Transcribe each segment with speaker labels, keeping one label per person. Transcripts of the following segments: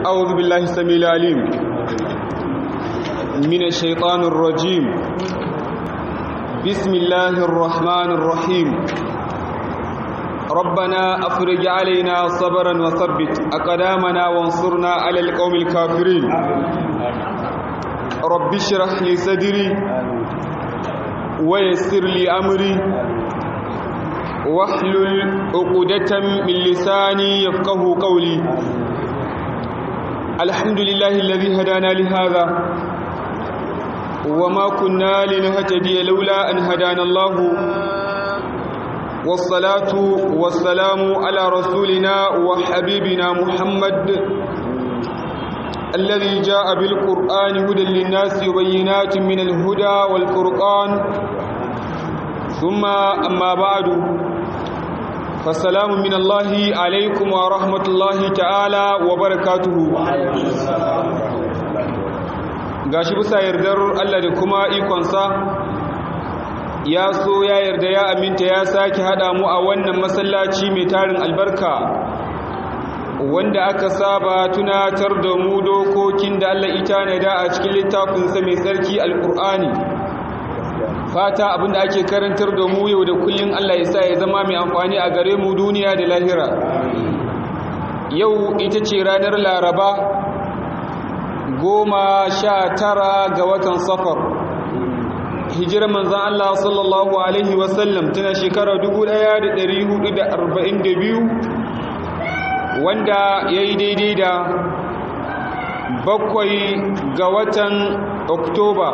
Speaker 1: أعوذ بالله السميع العليم من الشيطان الرجيم. بسم الله الرحمن الرحيم. ربنا أفرج علينا صبرا وثبت أقدامنا وانصرنا على القوم الكافرين. رب اشرح لي صدري ويسر لي أمري واحلل عقدة من لساني يفقه قولي. الحمد لله الذي هدانا لهذا وما كنا لنهتدي لولا أن هدانا الله. والصلاة والسلام على رسولنا وحبيبنا محمد الذي جاء بالقرآن هدى للناس وبينات من الهدى والفرقان. ثم أما بعد فالسلام من الله عليكم ورحمة الله تعالى وبركاته gashi bisa yardar Allah da kuma ikonsa ya so ya yarda ya aminta ya sake hada mu a wannan masallaci mai tarin albarka wanda aka saba tunatar da mu dokokin da Allah ita ne da a cikin littafinsa mai tsarki alkur'ani fata abin da ake karantar da mu yau da kullun Allah ya sa ya zama mai amfani a gare mu duniya da lahira. Yau ita ce ranar laraba goma sha tara ga watan safar. Hijirar manzan Allah sallallahu Alaihi wasallam tana shekara 1442 wanda ya yi daidai da bakwai ga watan oktoba.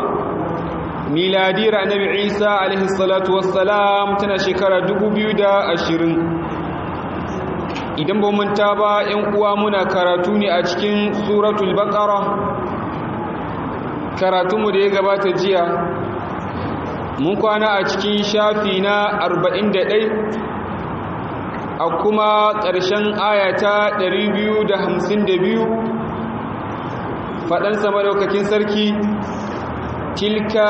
Speaker 1: Miladiyar annabi isa alaihi salatu wassalam tana shekara 2020 idan ba manta ba yan uwa muna karatu ne a cikin suratul baqara karatunmu da ya gabata jiya. Mun kwana a cikin shafi na 41 a kuma ƙarshen ayata 252 faɗansa madaukakin sarki tilka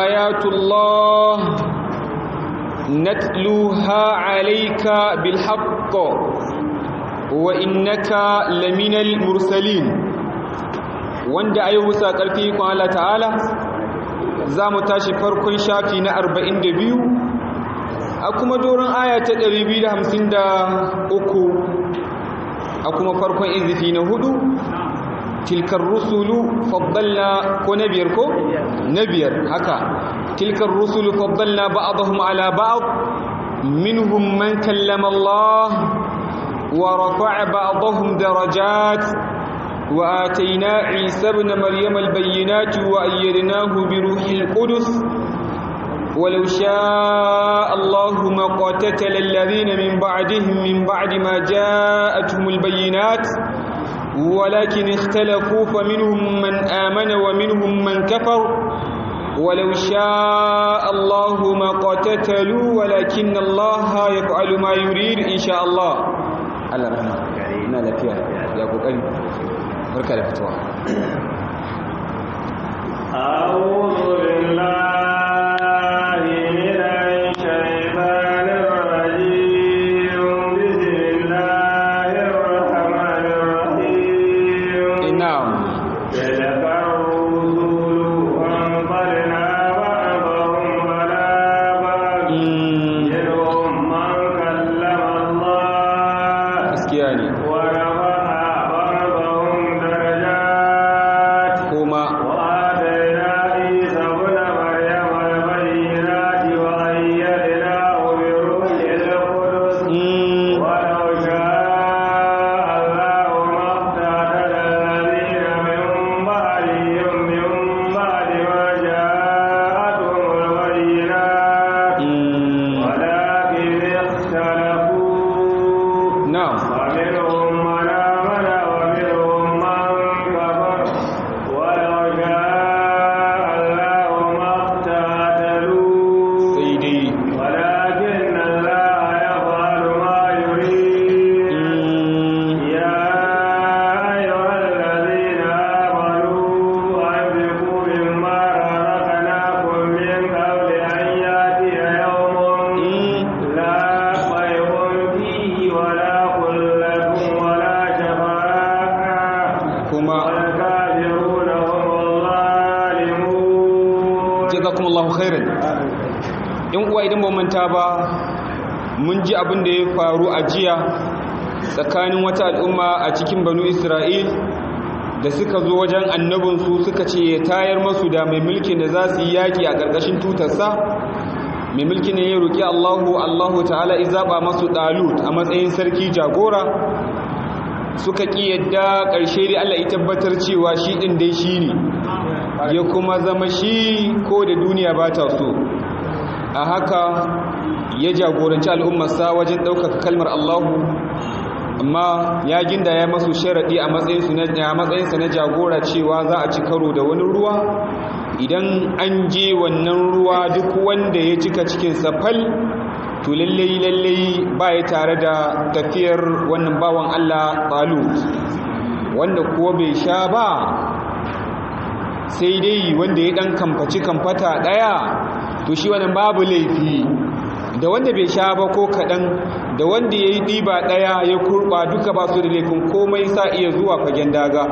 Speaker 1: ayatullah natluha alayka bilhaqq wa innaka laminal mursalin. Wanda ayi musa ƙarfi kun Allah ta'ala za mu tashi farkon shafi na 42 a kuma doron aya ta 253 a kuma farkon izifi na huɗu. تلك الرسل فضلنا كنبيركو نبير هكا. تلك الرسل فضلنا بعضهم على بعض منهم من كلم الله ورفع بعضهم درجات وآتينا عيسى بن مريم البينات وأيدناه بروح القدس. ولو شاء الله ما قتتل الذين من بعدهم من بعد ما جاءتهم البينات ولكن اختلفوا فمنهم من آمن ومنهم من كفر. ولو شاء الله ما قتتلوا ولكن الله يفعل ما يريد إن شاء الله. الله رحمه. ina lafiya ya kokari barka da fitowa
Speaker 2: أعوذ بالله
Speaker 1: yaƙi a ƙarƙashin tutarsa. Mai mulkin ne ya roƙi allahu allahu ta'ala ya zaɓa masu ɗalut a matsayin sarki jagora. Suka ƙi yadda ƙarshe dai allah ya tabbatar cewa shi ɗin dai shi ne. Ya kuma zama shi ko da duniya ba ta so. A haka ya jagoranci al'ummarsa wajen ɗaukaka kalmar allahu. Amma ya ginda ya masu sharaɗi a matsayinsa na jagora cewa za a ci karo da wani ruwa. Idan an je wannan ruwa duk wanda ya cika cikinsa fal to lallai lallai ba ya tare da tafiyar wannan bawan Allah talut wanda kuwa bai sha ba. Sai dai wanda ya ɗan kamfaci kamfata ɗaya to shi wannan babu laifi. Da wanda bai sha ba ko kaɗan da wanda ya yi ɗiba ɗaya ya kurɓa duka ba su da laifin komai sa iya zuwa fagen daga.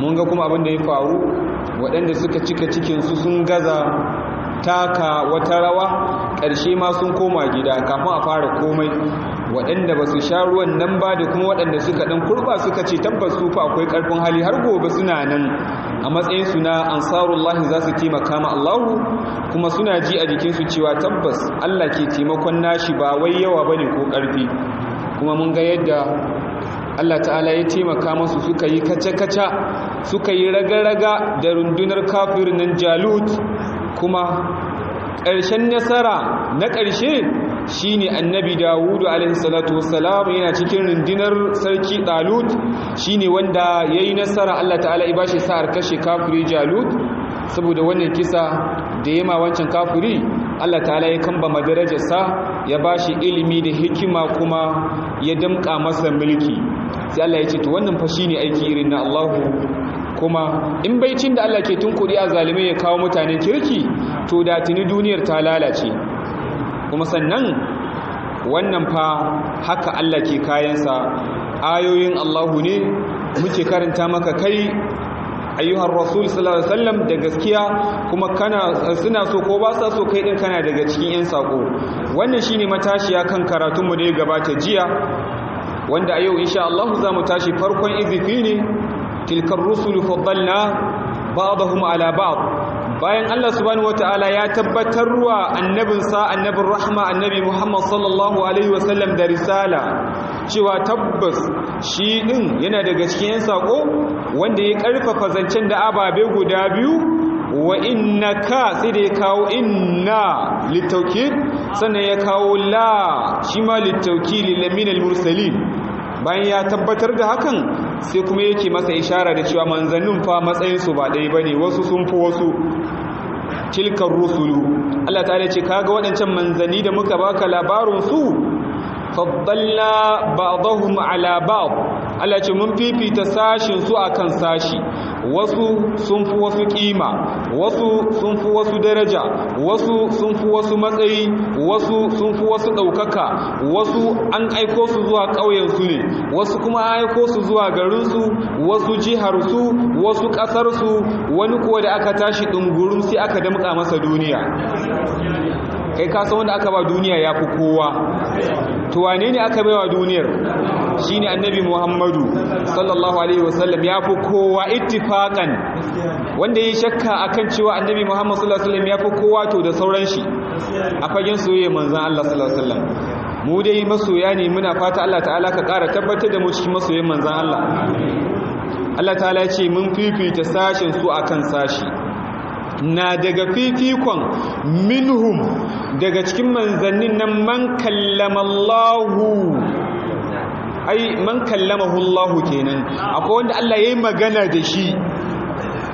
Speaker 1: Mun ga kuma abin da ya faru. Waɗanda suka cika cikinsu sun gaza taka wata rawa ƙarshe ma sun koma gida kafin a fara komai. Waɗanda ba su sha ruwan nan ba da kuma waɗanda suka ɗan kurɓa suka ce tabbas su fa akwai ƙarfin hali har gobe suna nan. A matsayinsu na ansarullahi za su taimaka ma Allahu kuma suna ji a jikinsu cewa tabbas Allah ke taimakon nashi ba wai yawa ba ne ko ƙarfi. Kuma mun ga yadda Allah ta'ala ya taimaka masu suka yi kaca-kaca suka yi raga-raga da rundunar kafirin nan jalut. Kuma ƙarshen nasara na ƙarshe shine annabi dawudu alaihi salatu wassalam yana cikin rundunar sarki dalut. Shine wanda yayi nasara Allah ta'ala ya bashi sa'ar kashe kafiri jalut. Saboda wannan kisa da yema wancan kafiri Allah ta'ala ya kamba madarajarsa ya bashi ilimi da hikima kuma ya damƙa masa mulki. Sai Allah ya ce to wannan fa shine aiki irin na Allahu. Kuma in baicin da Allah ke tunkuri a zalimai ya kawo mutanen kirki to da tuni duniyar ta lalace. Kuma sannan wannan fa haka Allah ke kayansa. Ayoyin Allahu ne muke karanta maka kai ayyuhar rasul sallallahu alaihi wasallam da gaskiya kuma kana suna so ko ba sa so kai din kana daga cikin yan sako. Wannan shine matashiya kan karatun mu da ya gabata jiya wanda a yau insha Allah za mu tashi farkon izifi ne tilkar rusulu faddalna ba'dahum ala ba'd. Bayan Allah subhanahu wataala ya tabbatar wa annabinsa annabin rahma annabi Muhammad sallallahu alaihi wasallam da risala cewa tabbas shi din yana daga cikin yan sako wanda ya ƙarfafa zancen da ababe guda biyu wa innaka sai da ya kawo inna litaukid sannan ya kawo la shi ma litaukili laminal mursalin bayan ya tabbatar da hakan sai kuma yake masa ishara da cewa manzannin fa matsayinsu ba ɗaya ba ne wasu sun fi wasu. Tilkar rusulu. Allah ta ce kaga waɗancan manzanni da muka baka labarinsu faddalla ba'dahum ala ba'd. Allah ce mun fifita sashin su akan sashi. Wasu sun fi wasu kima wasu sun fi wasu daraja wasu sun fi wasu matsayi wasu sun fi wasu ɗaukaka wasu an aiko su zuwa ƙauyensu ne wasu kuma an aiko su zuwa garinsu wasu jiharsu wasu ƙasarsu wani kuwa da aka tashi ɗungurum sai aka damƙa masa duniya. Kai kasa wanda aka ba duniya ya fi kowa. To wane ne aka baiwa duniyar? Shi ne annabi muhammadu sallallahu alaihi wasallam. Ya fi kowa ittifakan wanda ya shakka akan cewa annabi muhammadu sallallahu alaihi wasallam ya fi kowa to da sauran shi. A fagen soyayya manzan Allah sallallahu alaihi wasallam. Mu dai masoya ne muna fata Allah ta'ala ka ƙara tabbatar da mu cikin masoyan manzan Allah. Allah ta'ala ya ce mun fifita sashin su akan sashi. Na daga fifikon minhum daga cikin manzannin nan man kallamallahu ai man kallamahu kenan. Akwai wanda Allah yayi magana da shi.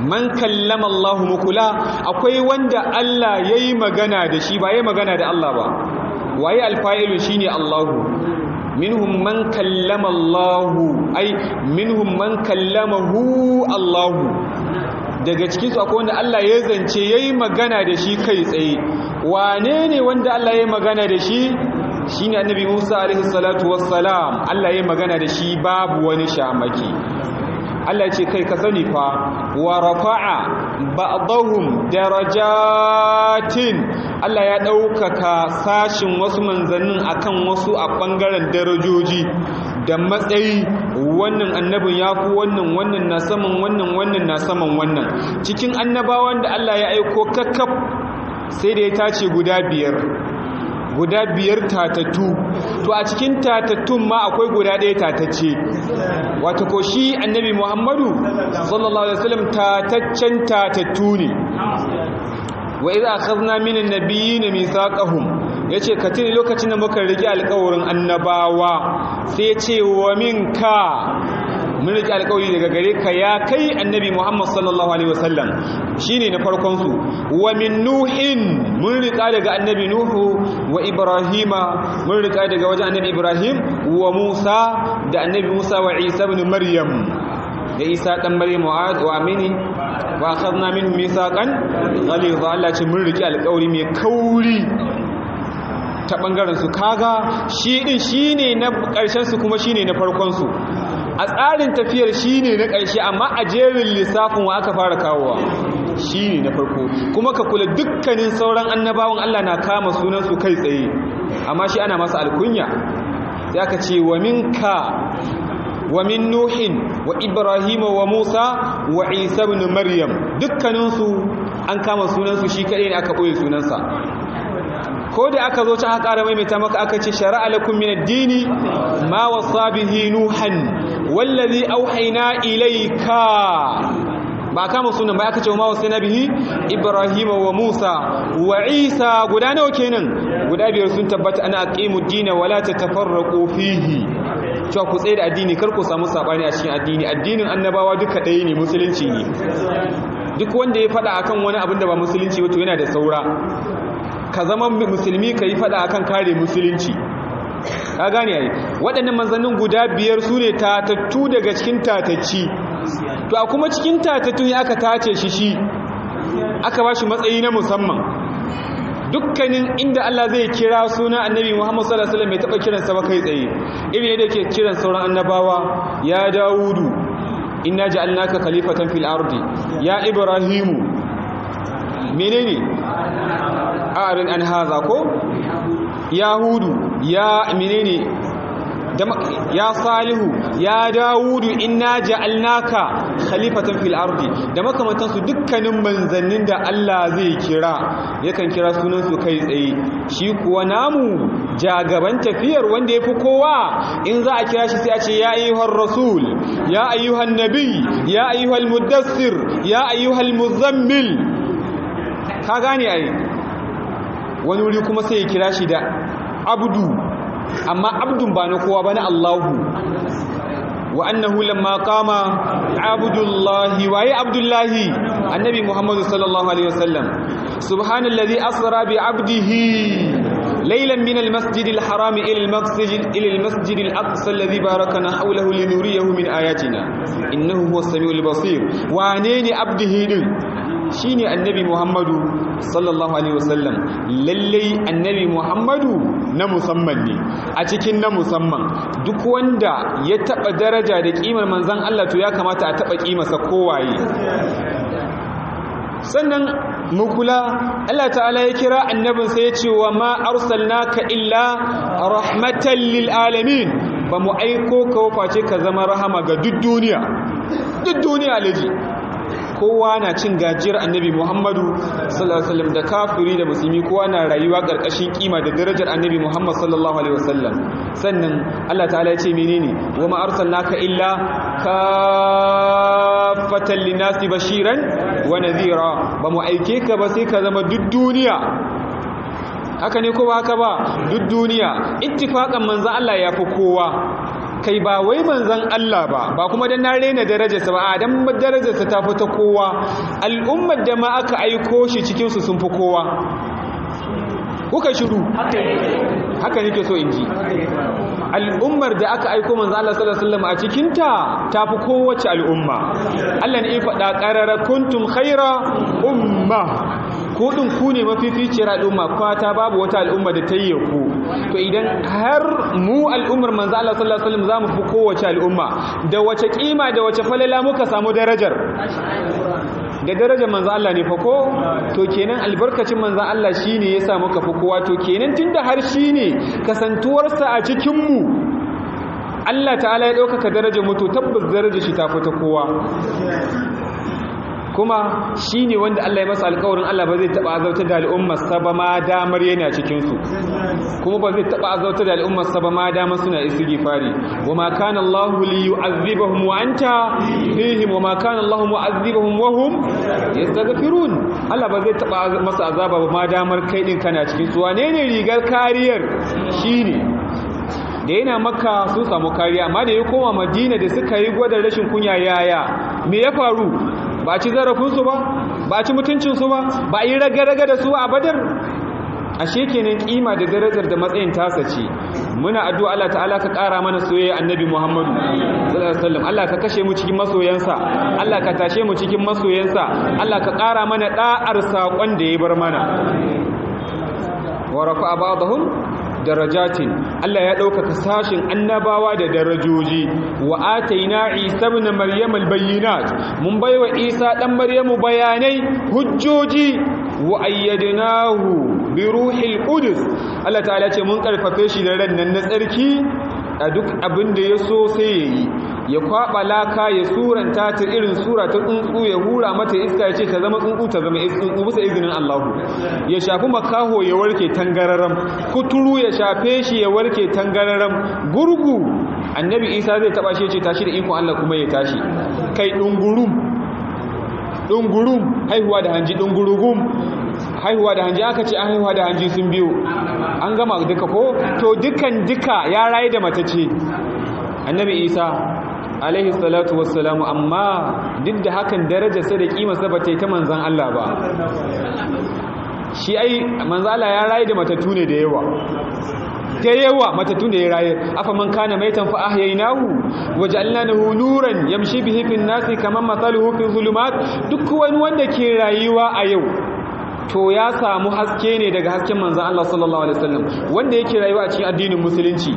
Speaker 1: Man kallamallahu mukula akwai wanda Allah yayi magana da shi ba yayi magana da Allah ba. Waye alfa'ilu shine Allahu. Minhum man kallamallahu ai minhum man kallamahu Allahu. Daga cikin su akwai wanda Allah ya zance yayi magana da shi kai tsaye. Wane ne wanda Allah ya magana da shi? Shine annabi Musa alaihi salatu wassalam. Allah ya magana da shi babu wani shamaki. Allah ya ce kai ka sani fa wa rafa'a ba'dahum darajatin. Allah ya ɗaukaka sashin wasu manzannin akan wasu a ɓangaren darajoji. Da matsayi wannan annabin ya fi wannan wannan na saman wannan wannan na saman wannan. Cikin annabawan da Allah ya aiko kakkaf sai da ya tace guda biyar. Guda biyar tatattu. To a cikin tatattun ma akwai guda ɗaya tatacce. Wato ko shi annabi muhammadu sallallahu alaihi wasallam tataccen tatattu ne. Wa idza akhadna minan nabiyyin mithaqahum. Ya ce ka tuni lokacin da muka riƙe alƙawarin annabawa sai ya ce wa minka. Mun riƙe alƙawari daga gare ka ya kai annabi Muhammad sallallahu alaihi wasallam. Shine na farkon su. Wa min nuhin. Mun riƙa daga annabi nuhu wa ibrahima. Mun riƙa daga wajen annabi ibrahim wa musa da annabi musa wa isa ibn maryam. Da isa dan maryam wa amini. Wa akhadna minhum mithaqan ghalidha. Allah ce mun riki alƙawari mai kauri. Ta ɓangaren su. Kaga shi din shine na ƙarshen su kuma shine na farkon su. A tsarin tafiyar shine na ƙarshe amma a jerin lissafin wa aka fara kawowa? Shine na farko. Kuma ka kula dukkanin sauran annabawan Allah na kama sunan su kai tsaye. Amma shi ana masa alkunya. Sai aka ce wa minka wa min nuhin wa ibrahim wa musa wa isa ibn maryam. Dukkaninsu an kama sunansu shi kadai ne aka ɓoye sunansa. Ko da aka zo ta aka ƙara maimaita maka aka ce shari'a lakum min ad-dini ma wasa bihi nuhan wallazi auhayna ilayka. Ba kama sunan ba aka ce ma wasa bihi ibrahim wa musa wa isa. Guda nawa kenan? Guda biyar sun tabbata ana aqimu ad-dina wala tatafarraqu fihi. Cewa ku tsaye da addini kar ku samu saɓani a cikin addini. Addinin annabawa duka ɗaya ne musulunci ne. Duk wanda ya faɗa akan wani abin da ba musulunci ba to yana da saura. Ka zama musulmi ka yi faɗa akan kare musulunci. Ka gane yayi waɗannan manzannin guda biyar su ne tatattu daga cikin tatacci. To a kuma cikin tatattu ya aka tace shi shi aka ba shi matsayi na musamman. Dukkanin inda Allah zai kira suna annabi Muhammad sallallahu alaihi wasallam bai taba kiransa ba kai tsaye. Irin yadda yake kiran sauran annabawa ya Dawudu inna ja'alnaka khalifatan fil ardi. Ya Ibrahimu. Menene? A'rin an haza ko? Yahudu ya menene? Ya salihu ya dawudu inna ja'alnaka khalifatan fil ardi. Da makamantansu dukkanin manzannin da Allah zai kira yakan kira sunan su kai tsaye. Shi kuwa namu jagaban tafiyar wanda yafi kowa in za a kira shi sai a ce ya ayyuhar rasul ya ayyuhan nabi ya ayyuhal mudassir ya ayyuhal muzammil. Ka gane ai. Wani wuri kuma sai ya kira shi da abdu amma abdun ba na kowa ba na Allahu. Wa annahu lamma qama abdullahi waye abdullahi? Annabi muhammadu sallallahu alaihi wasallam. Subhanallazi asra bi abdihi min almasjid alharam ila almasjid ila almasjid alaqsa alladhi barakana hawlahu linuriyahu min ayatina. Innahu huwas samiul basir. Wane ne abdihi din? Shine annabi Muhammadu sallallahu alaihi wasallam. Lallai annabi Muhammadu na musamman ne. A cikin na musamman duk wanda ya taba daraja da kimar manzon Allah to ya kamata a taba kimarsa kowaye. Sannan mu kula Allah ta'ala ya kira annabin sai ya ce wa ma arsalnaka illa rahmatan lil alamin. Ba mu aiko ka face ka zama rahama ga duk duniya. Duk duniya alaji kowa na cin gajiyar annabi muhammadu sallallahu da kafiri da musulmi kowa na rayuwa ƙarƙashin kima da darajar annabi muhammad sallallahu alaihi wasallam. Sannan Allah ta'ala ya ce menene? Wa ma arsalnaka illa kaffatan linasi bashiran wa nadhira. Ba mu aike ka ba sai ka zama duk duniya. Haka ne ko ba haka ba? Duk duniya. Ittifaqan manzon Allah ya fi kowa. Kai ba wai manzan Allah ba ba kuma dan na rena darajarsa ba a dan darajarsa ta fi ta kowa. Al'ummar da ma aka aiko shi cikin su sun fi kowa. Kuka shiru? Haka nake so in ji. Al'ummar da aka aiko manzo Allah sallallahu alaihi wasallam a cikin ta tafi kowace al'umma. Allah ne ya faɗa qarara kuntum khaira umma. Ko din ku ne mafificiyar al'umma. Kwata babu wata al'umma da ta yi ku to idan har mu al'ummar manzo Allah sallallahu alaihi wasallam za mu fi kowace al'umma da wace kima da wace falala muka samu darajar? Da darajar manzo Allah ne fa ko? To kenan albarkacin manzo Allah shine yasa muka fi kowa. To kenan tunda har shine kasantuwarsa a cikin mu Allah ta'ala ya ɗaukaka darajar mu to tabbas darajar shi ta fita kowa. Kuma shi ne wanda Allah ya masa alkawarin Allah ba zai taɓa azautar da al'ummarsa ba ma damar yana cikinsu. Kuma ba zai taɓa azautar da al'ummarsa ba ma damar suna isi gifari wa ma kana Allah li yu'azzibahum wa anta fihim wa ma kana Allah mu'azzibahum wa hum yastaghfirun. Allah ba zai taɓa masa azaba ba ma damar kai din kana cikin wane ne rigar kariyar? Shine. Da yana maka sun samu kariya amma da ya koma madina da suka yi gwada rashin kunya yaya? Me ya faru? Ba ci zarafinsu ba ba ci mutuncinsu ba ba yi raga-raga da su a badar? Ashe kenan kima da darajar da matsayin tasa ce. Muna addu'a Allah ta'ala ka ƙara mana soyayya annabi Muhammadu sallallahu alaihi wasallam. Allah ka kashe mu cikin masoyansa. Allah ka tashe mu cikin masoyansa. Allah ka ƙara mana da'ar saƙon da ya bar mana. Wa rafa'a ba'dahum darajatin. Allah ya ɗaukaka sashin annabawa da darajoji. Wa ataina Isa ibn Maryam albayyinat. Mun baiwa Isa dan Maryamu bayanai hujjoji. Wa ayyadnahu bi ruhil qudus. Allah ta'ala ce mun karfafe shi da ran nan na tsarki. A duk abin da ya so sai yayi ya kwaba laka ya suranta ta irin sura ta tsuntsu ya hura mata iska ya ce ta zama tsuntsu ta zama tsuntsu bisa izinin Allah ya shafi makaho ya warke tangararam. Kuturu ya shafe shi ya warke tangararam. Gurgu annabi Isa zai taba shi ya ce tashi da ikon Allah kuma ya tashi. Kai dungurum dungurum haihuwa da hanji dungurugum haihuwa da hanji aka ce an haihuwa da hanji sun biyu. An gama duka ko? To dukan duka ya rayu da matace annabi Isa alaihi salatu wassalamu amma duk da hakan darajarsa da kimarsa ba ta yi ta manzan Allah ba. Shi ai manzan Allah ya rayu da matattu ne da yawa. Da yawa matattu ne ya rayu. Afa man kana maitan fa ahyaynahu waja'alnahu nuran yamshi bihi fin nasi kaman mathaluhu fi zulumat. Duk wani wanda ke rayuwa a yau to ya samu haske ne daga hasken manzan Allah sallallahu alaihi wasallam wanda yake rayuwa a cikin addinin musulunci.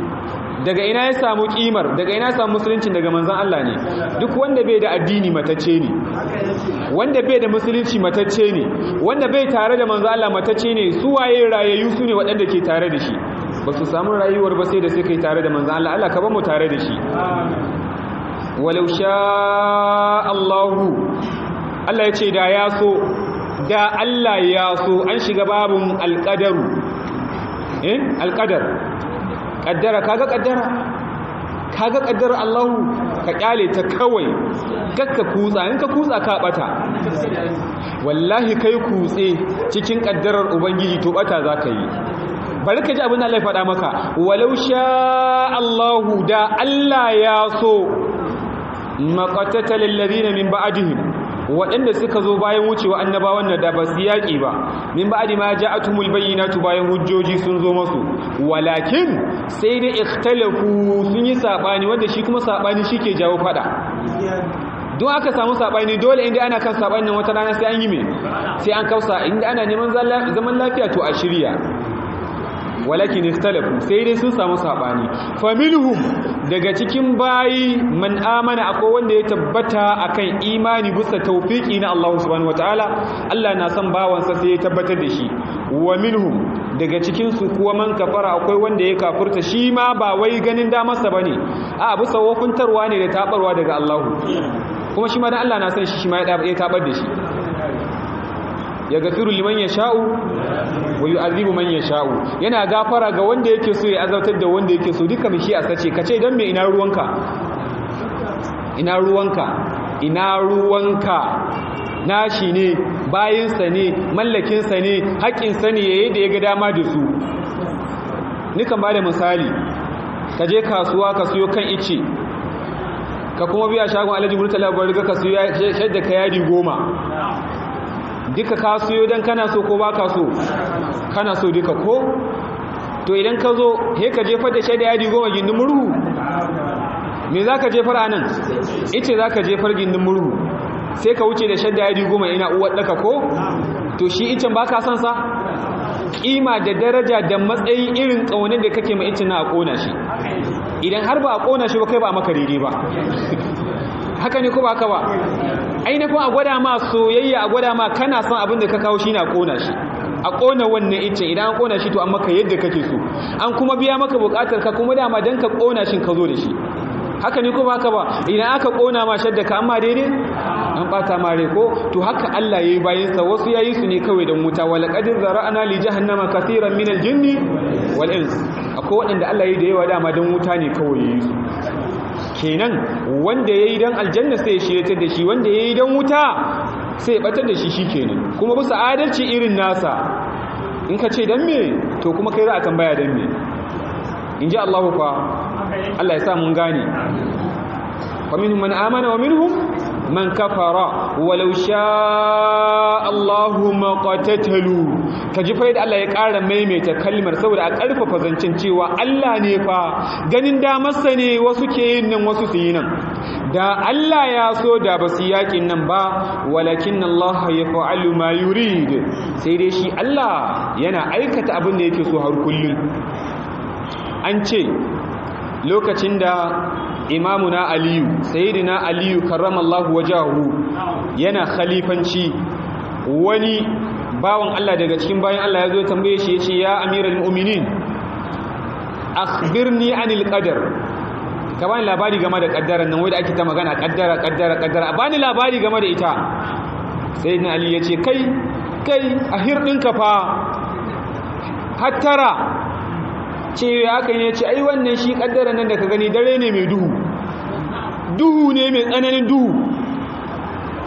Speaker 1: Daga ina ya samu kimar? Daga ina ya samu musulunci? Daga manzan Allah ne. Duk wanda bai da addini matacce ne. Wanda bai da musulunci matacce ne. Wanda bai tare da manzan Allah matacce ne su waye rayayyu? Su ne waɗanda ke tare da shi. Ba su samu rayuwar ba sai da suka yi tare da manzan Allah. Allah ka ba mu tare da shi. Walau sha Allahu Allah ya ce da ya so da Allah ya so an shiga babun alƙadaru. Eh? Alƙadar. Ƙaddara. Kaga ƙaddara? Kaga ƙaddara Allahu ka ƙyale ta kawai. Kakka kutsa. In ka kutsa ka bata wallahi kai kutse cikin ƙaddarar ubangiji to bata zaka yi. Bari ka ji abin Allah ya faɗa maka. Walau sha Allahu da Allah ya so maqatatal ladina min ba'dihim. Waɗanda suka zo bayan wucewa annabawan da ba su yaƙi ba min ba'di ma ja'atumul bayyinatu bayan hujjoji sun zo masu. Walakin sai dai ikhtalafu sun yi saɓani wanda shi kuma saɓani shike jawo fada don aka samu saɓani dole inda ana kan sabanin wata rana sai an yi me? Sai an kausa inda ana neman zaman lafiya to a shirya. Walakin ikhtalafu sai dai sun samu saɓani faminhum daga cikin bayi man amana akwai wanda ya tabbata akan imani bisa tawfiki na Allah subhanahu wataala Allah na san bawansa sai ya tabbatar da shi. Wa minhum daga cikin su kuwa man kafara akwai wanda ya kafurta shi ma ba wai ganin damarsa ba ne a bisa wakuntarwa ne da tabarwa daga Allah kuma shi ma dan Allah na san shi shi ma ya tabar da shi. Ya gafiru liman ya sha'u wa yu'adhibu man yasha'u. Yana gafara ga wanda yake so ya azautar da wanda yake so. Duka mishi a sace. Kace dan me ina ruwanka? Ina ruwanka ina ruwanka. Nashi ne bayinsa ne mallakinsa ne haƙƙinsa ne yayi da ya ga dama da su. Nikan ba da misali. Ka je kasuwa ka siyo kan ice ka kuma biya shagon alhaji murtala bari ka siyo shadda ka yadi goma. Duka ka siyo don kana so ko baka so? Kana so duka ko? To idan ka zo he ka jefar da shaida yadi goma gindin murhu? Me za ka jefar a nan? Ice za ka jefar gindin murhu. Sai ka wuce da shaida yadi goma ina uwar ɗaka ko? To shi icen ba ka son sa? Kima da daraja da matsayi irin ƙaunar da kake mai icin na a kona shi. Idan har ba a kona shi ba kai ba a maka daidai ba. Haka ne ko ba haka ba? Ainihin a gwada ma soyayya a gwada ma kana son abin da ka kawo shi na kona shi. A kona wannan icin idan an kona shi to an maka yadda kake so. An kuma biya maka buƙatar ka kuma dama dan ka kona shi ka zo da shi. Haka ne ko ba haka ba? Idan aka kona ma shadda ka amma daidai? An bata mare ko? To haka Allah yayi bayin sa wasu yayi su ne kawai dan wuta. Wala qad zara'na li jahannama katiran min al-jinni wal ins. Akwai waɗanda Allah yayi da yawa dama dan wuta ne kawai yayi su. Kenan wanda yayi dan aljanna sai ya shirye da shi wanda yayi dan wuta sai ya batar da shi shikenan. Kuma bisa adalci irin nasa in ka ce dan me to kuma kai za a tambaya dan me. In ji Allah fa Allah ya sa mun gane. Wa minhum man amana wa minhum man kafara walau sha Allahu maqatatalu kaji fa yadda Allah ya ƙara maimaita kalmar saboda a ƙarfafa zancen cewa Allah ne fa ganin damarsa ne wasu ke yin nan wasu su yi nan da Allah ya so da ba su yaƙin nan ba walakin Allah ya fa'alu ma yurid sai dai shi Allah yana aikata abin da yake so har kullum an ce lokacin da imamuna aliyu sayyidina aliyu karramallahu wajahu yana khalifanci. Wani bawan Allah daga cikin bayan Allah ya zo tambaye shi ya ce ya amiral mu'minin akhbirni anil qadar. Ka bani labari game da kaddaran nan wai da ake ta magana kaddara kaddara kaddara bani labari game da ita. Sayyidina ali ya ce kai kai a hirdinka fa hattara. Ce haka ne ce ai wannan shi kaddara nan da ka gani dare ne mai duhu. Duhu ne mai tsananin duhu.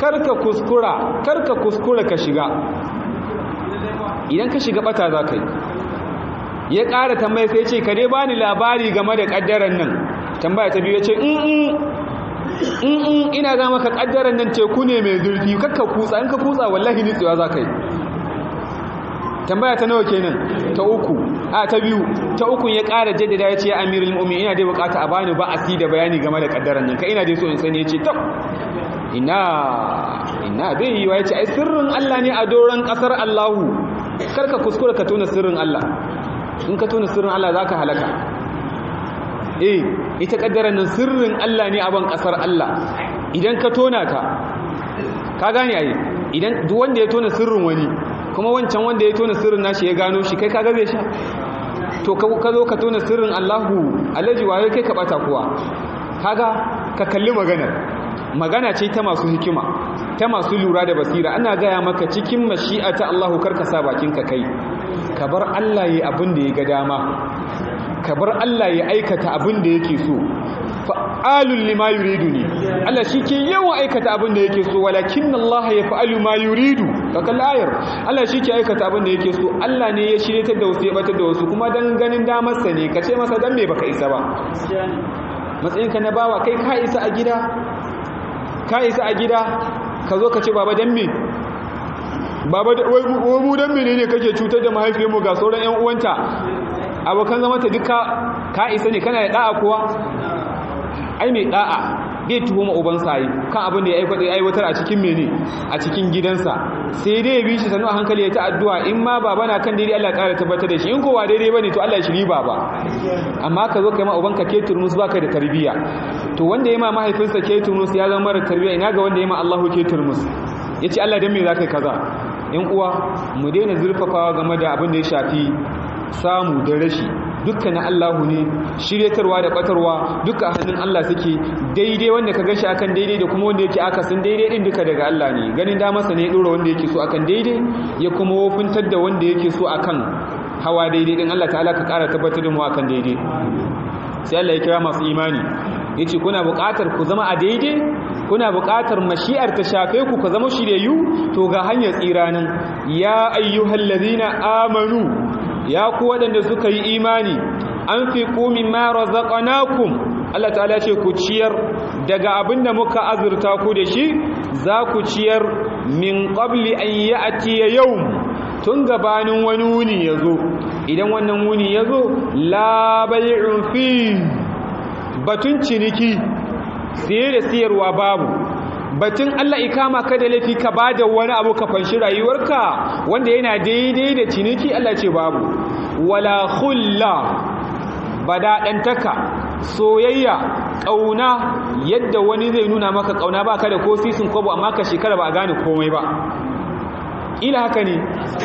Speaker 1: Karka kuskura kar ka kuskura ka shiga. Idan ka shiga bata za ka yi. Ya ƙara tambaya sai ce ka dai ba ni labari game da kaddaran nan. Tambaya ta biyu ya ce in ina ga maka kaddaran nan teku ne mai zurfi. Kakka kutsa in ka kutsa wallahi nitsewa za ka yi. Tambaya ta nawa kenan? Ta uku a ta biyu ta uku ya ƙara jaddada ya ce ya amirul mu'min ina dai buƙata a bani ba asi da bayani game da kaddaran nan. Ka ina dai so in sani ya ce tab ina ina bai yi wa ya ce ai sirrin Allah ne a doron ƙasar Allahu. Karka kuskura ka tona sirrin Allah. In ka tona sirrin Allah zaka halaka. Eh ita kaddaran nan sirrin Allah ne a ban ƙasar Allah. Idan ka tona ta ka gane ai idan duk wanda ya tona sirrin wani kuma wancan wanda ya tona sirrin nashi ya gano shi kai kaga zai sha to ka zo ka tona sirrin Allahu alaji waye kai ka bata kuwa? Kaga ka kalli maganar. Magana ce ta masu hikima ta masu lura da basira. Ana gaya maka cikin mashi'a ta Allahu kar ka sa bakin ka kai. Ka bar Allah yi abin da ya ga dama. Ka bar Allah ya aikata abin da yake so. Fa'alun lima yuridu ne Allah shi ke yawan aikata abin da yake so walakin Allah ya fa'alu ma yuridu. Ka kallayar Allah shi ke aikata abin da yake so. Allah ne ya shiryatar da wasu ya batar da wasu kuma dan ganin damarsa ne ka ce masa dan me baka isa ba? Matsayinka na bawa kai ka isa a gida? Ka isa a gida? Ka zo ka ce baba dan me? Baba wai mu dan menene kake cutar da mahaifiyarmu? Ga sauran yan uwanta. Abokan zama ta duka ka isa ne? Kana da da'a kuwa? Ai mai da'a bai tuhuma ubansa yi kan abin da ya aiwatar a cikin mene? A cikin gidansa. Sai dai bi shi sanu a hankali ya ta addu'a in ma baba na kan daidai Allah ya ƙara tabbatar da shi. In kowa daidai ba ne to Allah ya shiri baba. Amma ka zo kai ma ubanka ke turnus baka da tarbiyya. To wanda ya ma mahaifinsa ke turnus ya zama mara tarbiyya ina ga wanda ya ma Allahu ke turnus ya ce Allah dan me zaka kaza? In uwa mu daina zurfafawa game da abin da ya shafi samu da rashi. Dukkanin Allahu ne shiryatarwa da batarwa duka hannun Allah suke. Daidai wanda ka gashi akan daidai da kuma wanda yake akasin daidai din duka daga Allah ne. Ganin da masa ne dora wanda yake so akan daidai ya kuma wofintar da wanda yake so akan hawa daidai din. Allah ta'ala ka kara tabbatar da mu akan daidai. Sai Allah ya kira masu imani ya ce kuna buƙatar ku zama a daidai? Kuna buƙatar mashi'ar ta shafe ku ku zama shiryayyu? To ga hanyar tsira nan. Ya ayyuhallazina amanu ya ku waɗanda suka yi imani an fi ƙumin mara zaƙonakun Allah ta'ala ce ku ciyar daga abin da muka azurta ku da shi za ku ciyar min ƙabli an yi a tiye yau tun gabanin wani wuni ya zo. Idan wannan wuni ya zo labarin fi. Batun ciniki siye da siyarwa babu. Batun Allah ikama ka da laifi ka ba da wani abu ka fanshi rayuwarka wanda yana daidai da ciniki Allah ce babu. Wala khulla badaɗantaka soyayya ƙauna yadda wani zai nuna maka ƙauna ba ka da ko sisin kwabo amma ka shekara ba a gane komai ba. Ila haka ne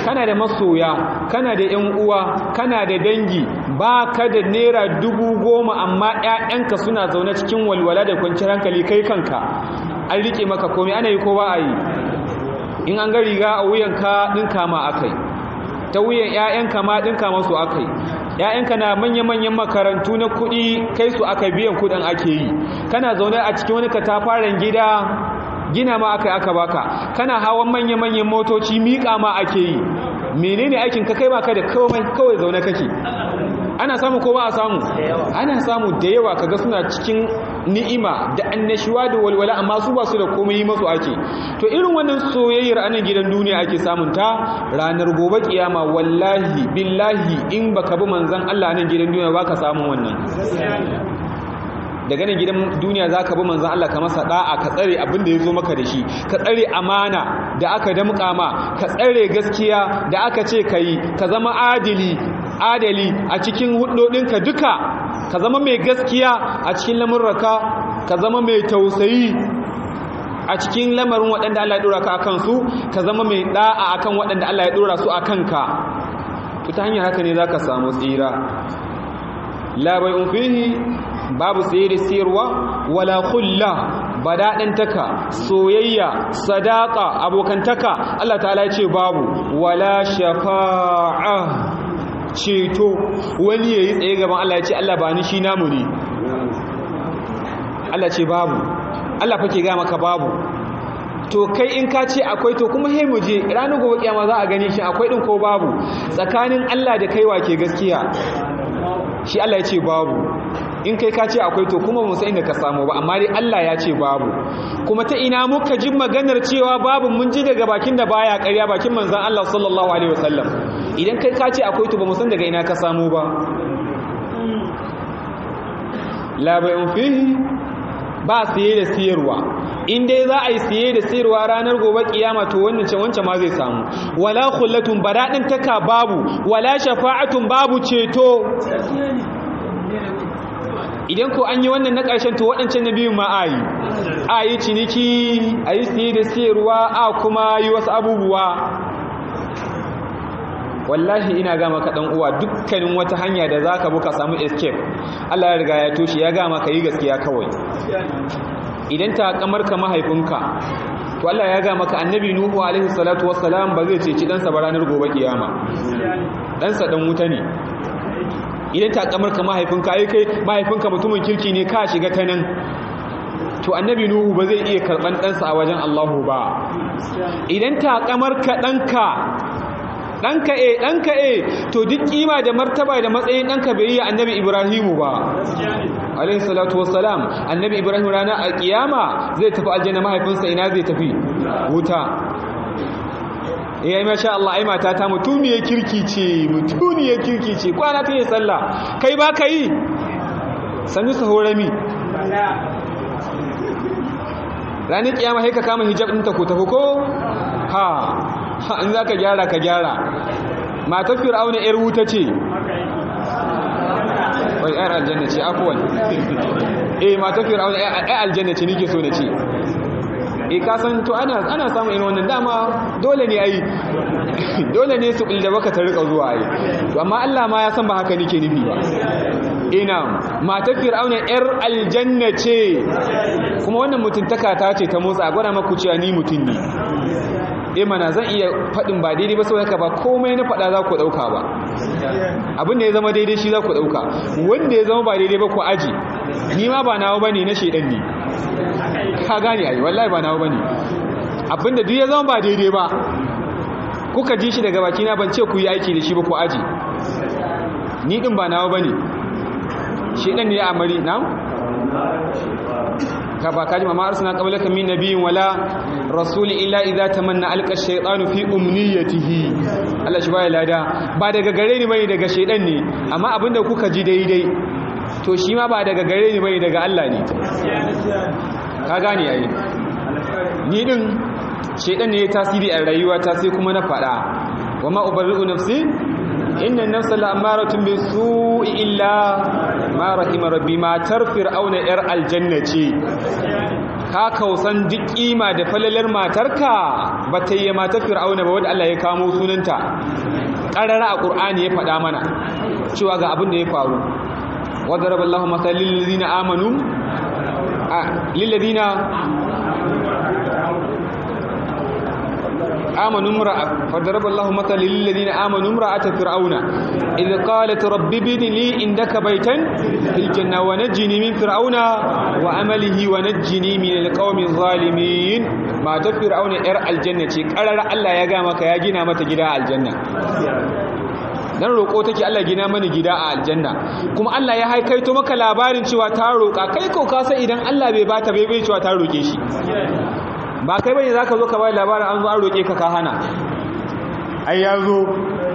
Speaker 1: kana da masoya kana da yan uwa kana da dangi ba ka da naira dubu goma amma 'ya'yanka suna zaune cikin walwala da kwanciyar hankali kai kanka. An riƙe maka komai ana yi ko ba a yi? In an ga riga a wuyanka ɗinka ma akai ta wuyan 'ya'yanka ma ɗinka masu akai ‘ya'yanka na manya-manyan makarantu na kuɗi kai su aka biyan kuɗin ake yi. Kana zaune a cikin wani katafaren gida gina ma aka aka baka kana hawan manya-manyan motoci miƙa ma ake yi. Menene aikin ka? Kai baka da kawai zaune kake. Ana samu ko ba a samu? Ana samu da yawa kaga suna cikin ni'ima da annashuwa da walwala amma su ba su da komai masu ake. To irin wannan soyayyar a nan gidan duniya ake samun ta ranar gobe kiyama wallahi billahi in baka bi manzon Allah nan gidan duniya baka samun wannan. Daga nan gidan duniya za ka bi manzan Allah ka masa da'a ka tsare abin da ya zo maka da shi ka tsare amana da aka damƙa ma ka tsare gaskiya da aka ce ka yi ka zama adili adali a cikin hudodinka duka. Ka zama mai gaskiya a cikin lamurraka ka zama mai tausayi a cikin lamarin waɗanda Allah ya ɗora ka akan su ka zama mai da'a akan waɗanda Allah ya ɗora su akan ka to ta hanyar haka ne za ka samu tsira. Labai fihi babu da siyarwa wala khulla badaɗantaka soyayya sadaka abokantaka. Allah ta'ala ya ce babu. Wala shafa'a. Ceto wani yayi tsaye gaban Allah ya ce Allah ba ni shi namu ne. Allah ce babu. Allah fake ga maka babu. To kai in ka ce akwai to kuma he muje ranar gobe kiyama za a gani shi akwai din ko babu. Tsakanin Allah da kai wake gaskiya? Shi Allah ya ce babu. In kai ka ce akwai to kuma musa inda ka samu ba amma dai Allah ya ce babu. Kuma ta ina muka ji maganar cewa babu mun ji daga bakin da baya ƙarya bakin manzon Allah sallallahu alaihi wasallam. Idan kai ka ce akwai to ba mu san daga ina ka samu ba. La bay'un fihi ba siye da siyarwa. In dai za a yi siye da siyarwa ranar gobe kiyama to wannan ce wancan ma zai samu. Wala khullatun baradin taka babu. Wala shafa'atun babu ceto. Idan ko an yi wannan na ƙarshen to waɗancan na biyun ma a yi. A yi ciniki a yi siye da siyarwa a kuma yi wasu abubuwa. Wallahi ina gama ka ɗan uwa dukkanin wata hanya da za ka buka samu escape Allah ya riga ya toshe ya gama ka yi gaskiya kawai. Idan ta kamar ka mahaifinka to Allah ya gama ka annabi nuhu alaihi salatu wassalam ba zai ceci ɗansa ba ranar gobe kiyama. Ɗansa ɗan wuta ne. Idan ta kamar ka mahaifinka ai kai mahaifinka mutumin kirki ne ka shiga ta nan. To annabi nuhu ba zai iya karɓan ɗansa a wajen Allahu ba. Idan ta kamar ka ɗanka ɗanka e ɗanka e to duk kima da martaba da matsayin ɗanka bai yi annabi ibrahimu ba. Alayhi salatu wassalam annabi ibrahim rana a kiyama zai tafi aljanna mahaifinsa ina zai tafi? Wuta. Ya yi masha Allah ai mata ta mutuniyar kirki ce mutuniyar kirki ce. Kwana ta yi sallah. Kai ba ka yi? Sannu sahorami ranar kiyama haika kama hijab ɗinta ko tafi ko? Ha in za ka gyara ka gyara. Matar fir'auna 'yar wuta ce. Wai 'yar aljanna ce afuwan. Eh matar fir'auna 'yar aljanna ce nike so na ce. E kasan to ana ana samun irin wannan. Dama dole ne ai dole ne su kulda baka ta riƙa zuwa ai. To amma Allah ma ya san ba haka nake nufi ba. Ina matar fir'auna yar aljanna ce. Kuma wannan mutuntaka ta ce ta motsa. Gwada maku cewa ni mutun ne. Eh mana zan iya faɗin ba daidai ba saboda ba komai na faɗa za ku ɗauka ba. Abin da ya zama daidai shi za ku ɗauka. Wanda ya zama ba daidai ba ku aji. Ni ma ba nawa ba ne na shedan ne. Ka gane ai wallahi ba nawa ba ne. Abinda duk ya zama ba daidai ba kuka ji shi daga bakina ban ce ku yi aiki da shi ba ku aji. Ni din ba nawa ba ne. Shedan ne ya amari na ka ba kaji mama arsana qablaka min nabiyyin wala rasuli illa idza tamanna alqa shaytanu fi umniyatihi. Allah shi baya lada. Ba daga gare ni ba ne daga shedan ne. Amma abin da kuka ji daidai to shi ma ba daga gare ni ba ne daga Allah ne. Ka gane yayi ni din shedan ne ya tasiri a rayuwa ta sai kuma na fada wa ma ubarri'u nafsi inna an-nafsa la'amaratun bisu'i illa ma rahima rabbi matar fir'auna yar aljanna ce. Ka kausan duk kima da falalar matarka ba ta yi matar fir'auna ba wadda Allah ya kamo sunanta. Ƙarara a ƙur'ani ya faɗa mana cewa ga abin da ya faru. Wadda raballahu matsalin lillazina amanu a lillazina آمنوا امرأة فضرب الله مثلا للذين آمنوا امرأة فرعون إذ قالت رب ابن لي عندك بيتا في الجنة ونجني من فرعون وعمله ونجني من القوم الظالمين ما فرعون إر الجنة قرر الله يا جامك يا جنا متى جدا الجنة dan roƙo take Allah gina mani gida a aljanna. Kuma Allah ya haikaito maka labarin cewa ta roƙa. Kai ko ka san idan Allah bai bata bai bai cewa ta roƙe shi. Ba kai ba ne zaka zo ka bai labarin an zo an roke ka ka hana. Ai ya zo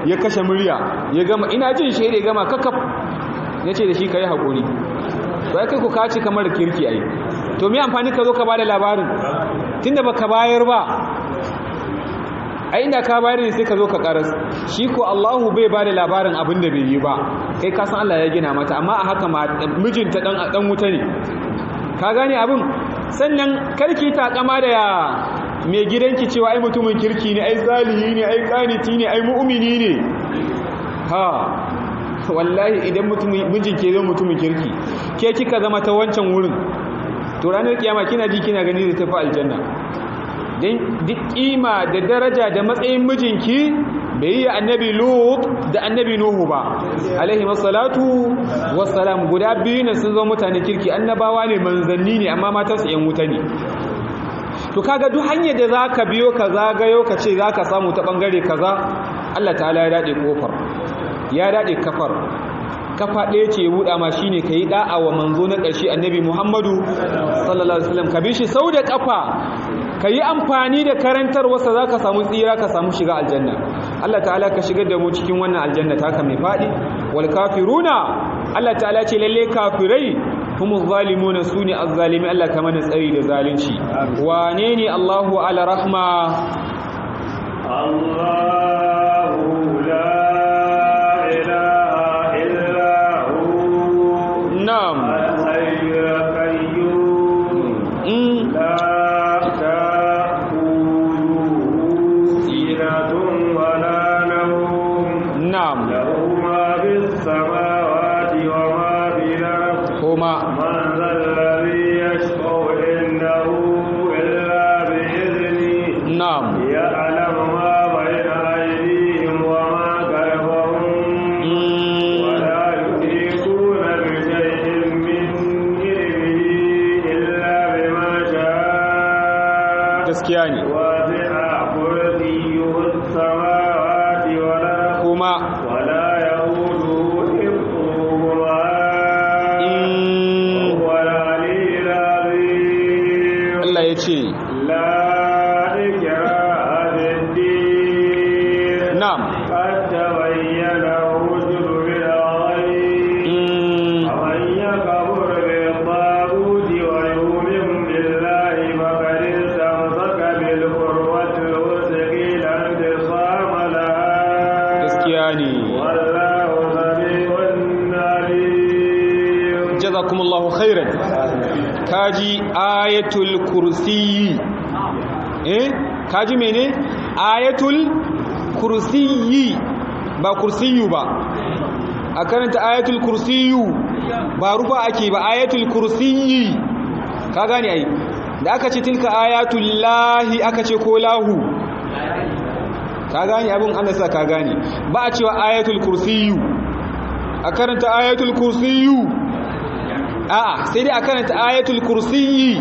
Speaker 1: ya kashe murya ya gama. Ina jin shi ya gama kakaf ya ce da shi kai haƙuri to ai kai ku kaci kamar kirki ai. To me amfani ka zo ka ba da labarin? Tunda baka bayar ba. Ai inda ka bayar ne sai ka zo ka karas. Shi ko Allahu bai ba da labarin abin da bai yi ba. Kai ka san Allah ya gina mata amma a haka mijinta dan dan wuta ne. Ka gane abin? Sannan karki takama da mai gidanki cewa ai mutumin kirki ne ai zalihi ne ai kaniti ne ai mu'mini ne. Ha. Wallahi idan mutumin mijin ke zo mutumin kirki ke kika zama ta wancan wurin to ranar kiyama kina ji kina gani da tafi aljanna. Dan duk kima da daraja da matsayin mijinki bai yi annabi lut da annabi nuhu ba. Alaihi wassalatu wassalam. Guda biyu ne sun zama mutane kirki. Annabawa ne manzanni ne amma matansu yan wuta ne. To kaga duk hanyar da zaka biyo ka zagayo ka ce zaka samu ta ɓangare kaza Allah ta'ala ya daɗe ƙofar ya daɗe kafar. Kafa ɗaya ce buɗa ma shine ka yi ɗa'a wa manzo na ƙarshe annabi muhammadu sallallahu alaihi wasallam. Ka bi shi sau da ƙafa ka yi amfani da karantar wasa za ka samu tsira ka samu shiga aljanna. Allah ta'ala ka shigar da mu cikin wannan aljanna taka mai faɗi. Wal kafiruna Allah ta'ala ce lalle kafirai humu zalimuna su ne azzalimi Allah ka mana tsari da zalunci. Wane ne Allahu ala rahma?
Speaker 2: Allahu la
Speaker 1: kuma kaji mene? Ayatul kursiyi. Ba kursiyu ba. A karanta ayatul kursiyu. Ba rufa ake ba. Ayatul kursiyi. Ka gane ai. Da aka ce tilka ayatul lahi aka ce ko lahu. Ka gane abin an sa ka gane. Ba a cewa ayatul kursiyu. A karanta ayatul kursiyu. A'a sai dai a karanta ayatul kursiyi.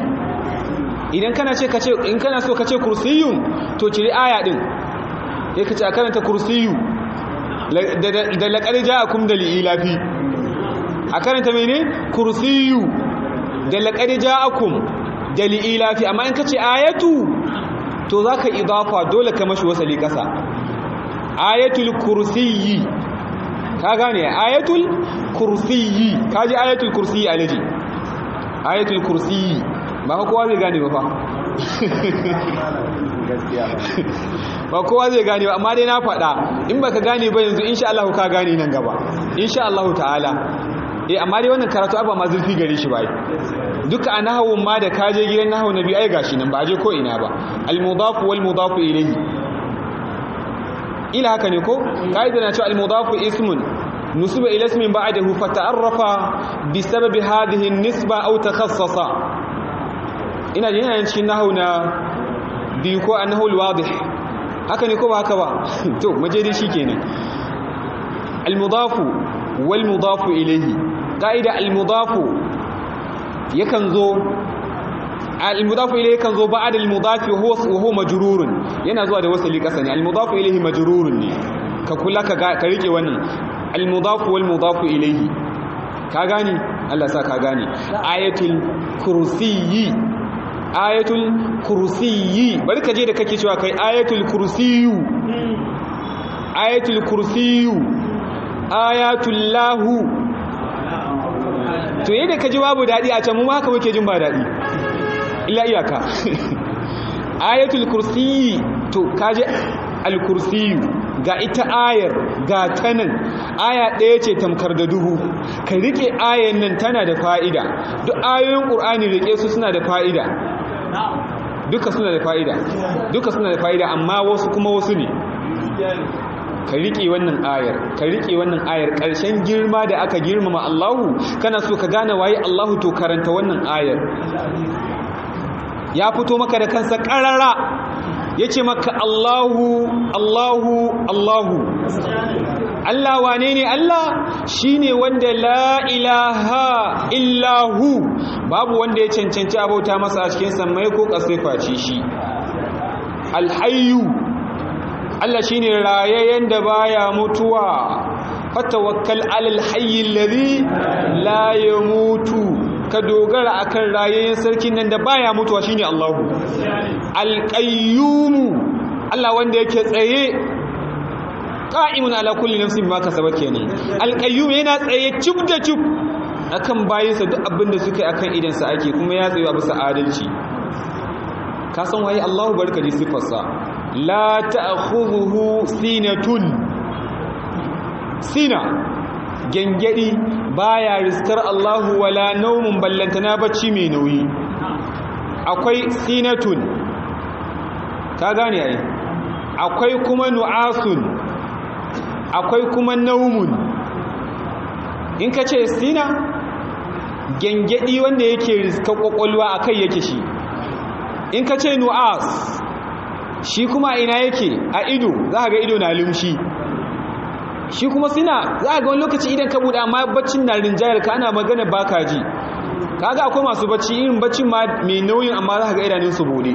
Speaker 1: Idan kana ce kace in kana so kace kursiyun to cire aya din. Sai kace a karanta kursiyu. Da laqad ja'akum da lilafi a karanta mene? Kursiyu. Da laqad ja'akum da lilafi amma in kace ayatu to zaka idafa dole ka mashi wasali kasa ayatul kursiyi. Ka gane? Ayatul kursiyi. Ka ji ayatul kursiyi alaji ayatul kursiyi. Ba fa kowa zai gane ba fa. Ba kowa zai gane ba amma dai na faɗa. In baka gane ba yanzu insha Allah ka gane nan gaba. Insha Allah ta'ala. Eh amma dai wannan karatu ba ma zurfi gare shi bai duka a nahawun ma da kaje gidan nahawu nabi ai gashi nan ba je ko ina ba. Al mudaf wal mudaf ilayhi. Ila haka ne ko? Kaida na cewa al mudaf ismun. Nusiba ila ismin ba'dahu fata'arrafa bi sababi hadhihi an nisba aw takhassasa. Ina jin yana cikin nahawu na biyu ko annahu al wadih haka ne ko ba haka ba? To maje dai shikenan al mudaf wal mudaf ilayhi. Kaida al mudaf yakan zo al-mudafu ilayhi kan zo ba'da al-mudafi wa huwa majrurun. Yana zuwa da wasali kasani al-mudafu ilayhi majrurun ne. Ka kula ka ka riƙe wannan. Al-mudafu wal ilayhi. Ka gani Allah sa ka gani ayatul kursiyyi ayatul kursiyyi bari ka je da kake cewa kai ayatul kursiyyu ayatul kursiyyu ayatul lahu to yadda ka ji babu daɗi a can mu haka muke jin ba daɗi. Illa iyaka. Ayatul kursiyi. To kaje al-kursiyu ga ita ayar ga tanan aya ɗaya ce tamkar da dubu ka riƙe ayan nan tana da fa'ida. Duk ayoyin ƙur'ani riƙe su suna da fa'ida. Duka suna da fa'ida. Duka suna da fa'ida amma wasu kuma wasu ne. Ka riƙe wannan ayar ka riƙe wannan ayar. Ƙarshen girma da aka girmama Allahu kana so ka gane waye Allahu to karanta wannan ayar. Ya fito maka da kansa ƙarara. Ya ce maka Allahu Allahu Allahu. Allah wane ne Allah? Shi ne wanda la ilaha illahu. Babu wanda ya cancanci abauta masa a cikin sammai ko ƙasai face shi. Alhayyu. Allah shine rayayyen da baya mutuwa. Fatawakkal alal hayy alladhi la yamutu. Ka dogara akan rayayyen sarkin nan da baya mutuwa shine Allahu. Alqayyum Allah wanda yake tsaye qa'imun ala kulli nafsin bima kasabat kenan. Alqayyum yana tsaye cib da cib akan bayinsa duk abin da suka yi akan idan sa ake kuma ya tsaye bisa adalci. Ka san waye? Allahu barka sifarsa la ta'khudhuhu sinatun. Sina. Gengedi baya riskar Allahu wala naumun ballantana bacci mai nauyi. Akwai sinatun. Ka gane ai? Akwai kuma nu'asun. Akwai kuma naumun. In ka ce sina gengedi wanda yake riskar ƙwaƙwalwa akai yake shi. In ka ce nu'as shi kuma ina yake? A ido za ga ido na lumshi. Shi kuma sina za ga wani lokaci idan ka buɗe amma baccin na rinjayar ka ana magana baka ji. Kaga akwai masu bacci irin baccin ma mai nauyin amma za ga idanun su buɗe.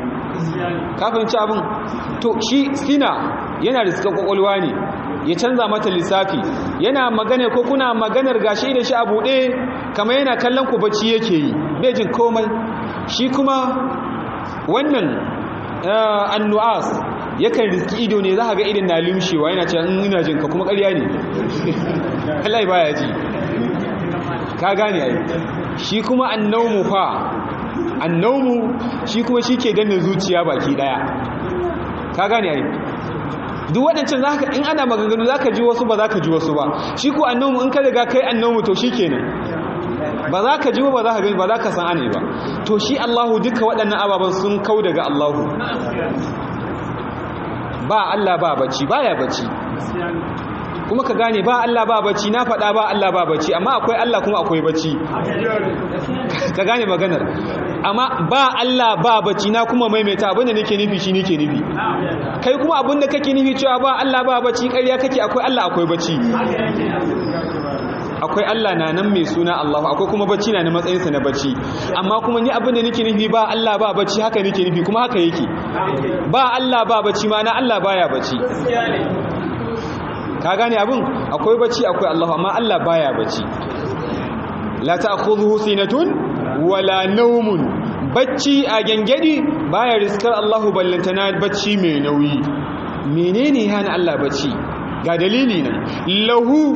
Speaker 1: Ka fahimci abin? To shi sina yana da suka ƙwaƙwalwa ne. Ya canza mata lissafi. Yana magana ko kuna maganar gashi da shi a buɗe kamar yana kallon ku bacci yake yi bai jin komai. Shi kuma wannan annu'as yakan riski ido ne za ga idan na limshewa yana cewa in ina jinka kuma ƙarya ne. Allah baya ji. Ka gane ai. Shi kuma annaumu fa annaumu shi kuma shi ke danna zuciya baki ɗaya ka gane ai. Duk waɗancan za ka in ana maganganu za ka ji wasu ba za ka ji wasu ba. Shi ko annaumu in ka riga kai annaumu to shi kenan. Ba za ka ji ba za ka gani ba za ka san ane ba. To shi Allahu duka waɗannan ababen sun kau daga Allahu. Ba Allah ba bacci baya bacci. Kuma ka gane ba Allah ba bacci na faɗa ba Allah ba bacci amma akwai Allah kuma akwai bacci. Ka gane maganar. Amma ba Allah ba bacci na kuma maimaita abin da nake nufi shi nake nufi. Kai kuma abin da kake nufi cewa ba Allah ba bacci ƙarya kake akwai Allah akwai bacci. Akwai Allah na nan mai suna Allah akwai kuma bacci na na matsayinsa na bacci. Amma kuma ni abin da nake nufi ba Allah ba bacci haka nake nufi kuma haka yake. Ba Allah ba bacci ma na Allah baya bacci. Ka gane abin? Akwai bacci akwai Allah amma Allah baya bacci. La ta'khudhuhu sinatun wala nawmun bacci a gangadi baya riskar Allah ballantana bacci mai nauyi. Menene hana Allah bacci? Ga dalili nan. Lahu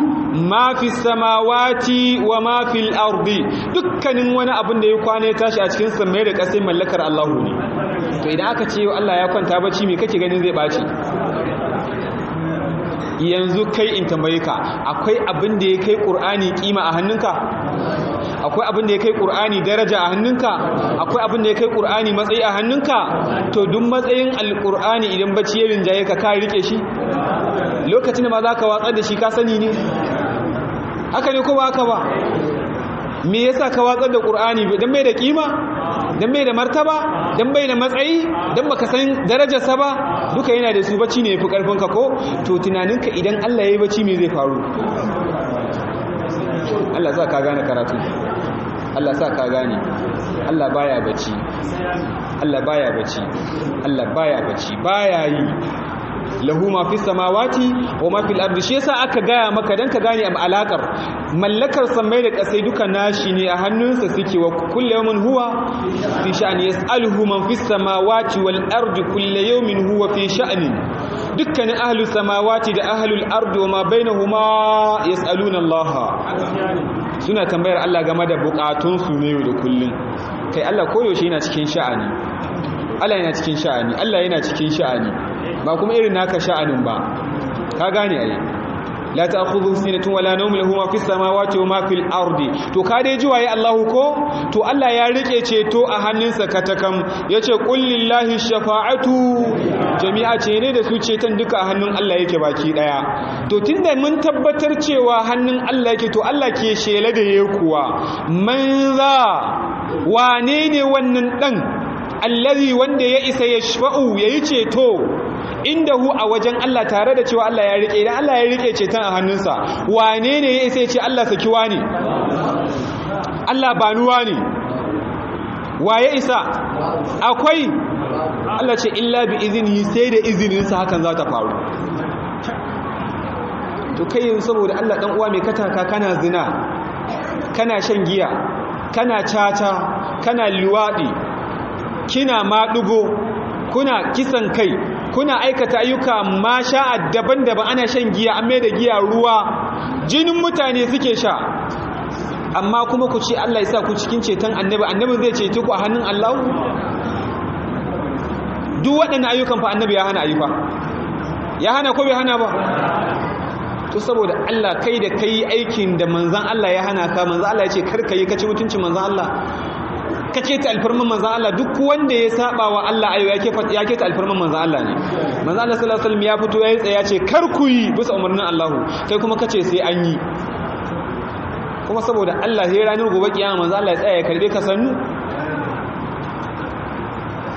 Speaker 1: ma fi samawati wa ma fil ardi. Dukkanin wani abin da ya kwana tashi a cikin samai da ƙasai mallakar Allahu ne. To idan aka ce Allah ya kwanta bacci me kake ganin zai ɓaci yanzu kai in tambaye ka akwai abin da ya kai Qur'ani kima a hannunka? Akwai abin da ya kai ƙur'ani daraja a hannunka? Akwai abin da ya kai ƙur'ani matsayi a hannunka? To duk matsayin alƙur'ani idan bacci ya rinjaye ka ka riƙe shi. Lokacin da ma za ka watsar da shi ka sani ne. Haka ne ko ba haka ba? Me yasa ka watsar da ƙur'ani don bai da kima don bai da martaba? Don bai da matsayi? Don baka san darajarsa ba? Duka yana da su bacci ne ya fi ƙarfinka ko? To tunaninka idan allah ya yi bacci me zai faru? Allah sa ka gane karatu. Allah sa ka gane. Allah baya bacci. Allah baya bacci. Allah baya bacci. Baya yi. Lahu ma fi samawati wa ma fil ardi. Shi yasa aka gaya maka dan ka gane am alakar mallakar samai da kasai duka nashi ne a hannunsa suke. Wa kullu yawmin huwa fi sha'ni. Yas'aluhu man fis samawati wal ardi kullu yawmin huwa fi sha'ni. Dukkanin ahlus samawati da ahlul ardi wa ma bainahuma yas'aluna Allah suna tambayar Allah game da bukatun su ne da kullun kai Allah koyaushe yana cikin sha'ani. Allah yana cikin sha'ani. Allah yana cikin sha'ani. Ba kuma irin naka sha'anin ba. Ka gane ai. La ta'khudhu sinatun wala nawm lahu ma fis samawati wa ma fil ardi. To ka dai ji waye Allah ko? To Allah ya riƙe ceto a hannunsa katakam. Yace qul lillahi shafa'atu. Jami'a ce ne da su ceton duka a hannun Allah yake baki ɗaya to tunda mun tabbatar cewa hannun Allah yake to Allah ke shela da yayi kuwa. Man za wane ne wannan dan allazi wanda ya isa yashfa'u yayi ceto. Inda hu a wajen Allah tare da cewa Allah ya riƙe idan Allah ya riƙe ceton a hannunsa wane ne ya isa ce Allah sakiwa ne Allah banuwa ne waye isa? Akwai. Allah ce illa bi izini sai da izininsa hakan za ta faru. To kai yin saboda Allah dan uwa mai kataka kana zina kana shan giya kana caca kana luwadi kina maɗugo kuna kisan kai kuna aikata ayyuka masha daban-daban ana shan giya an da giya ruwa jinin mutane suke sha. Amma kuma ku ce Allah ya sa ku cikin ceton annabi annabi zai cece ku a hannun Allah? Duk waɗannan ayyukan fa annabi ya hana ayyuka ya hana ko bai hana ba? To saboda Allah kai da kai aikin da manzan Allah ya hana ka manzan Allah ya ce kar ka yi kaci mutuncin manzan Allah. Ka keta alfarman manzan Allah duk wanda ya saba wa Allah ayo ya keta alfarman manzan Allah ne. Manzan Allah sallallahu alaihi wasallam ya fito yayi tsaya ce kar ku yi bisa umarnin Allah kai kuma kace sai an yi. Kuma saboda Allah sai ranar gobe kiyama manzan Allah ya tsaya ya karɓe ka sannu.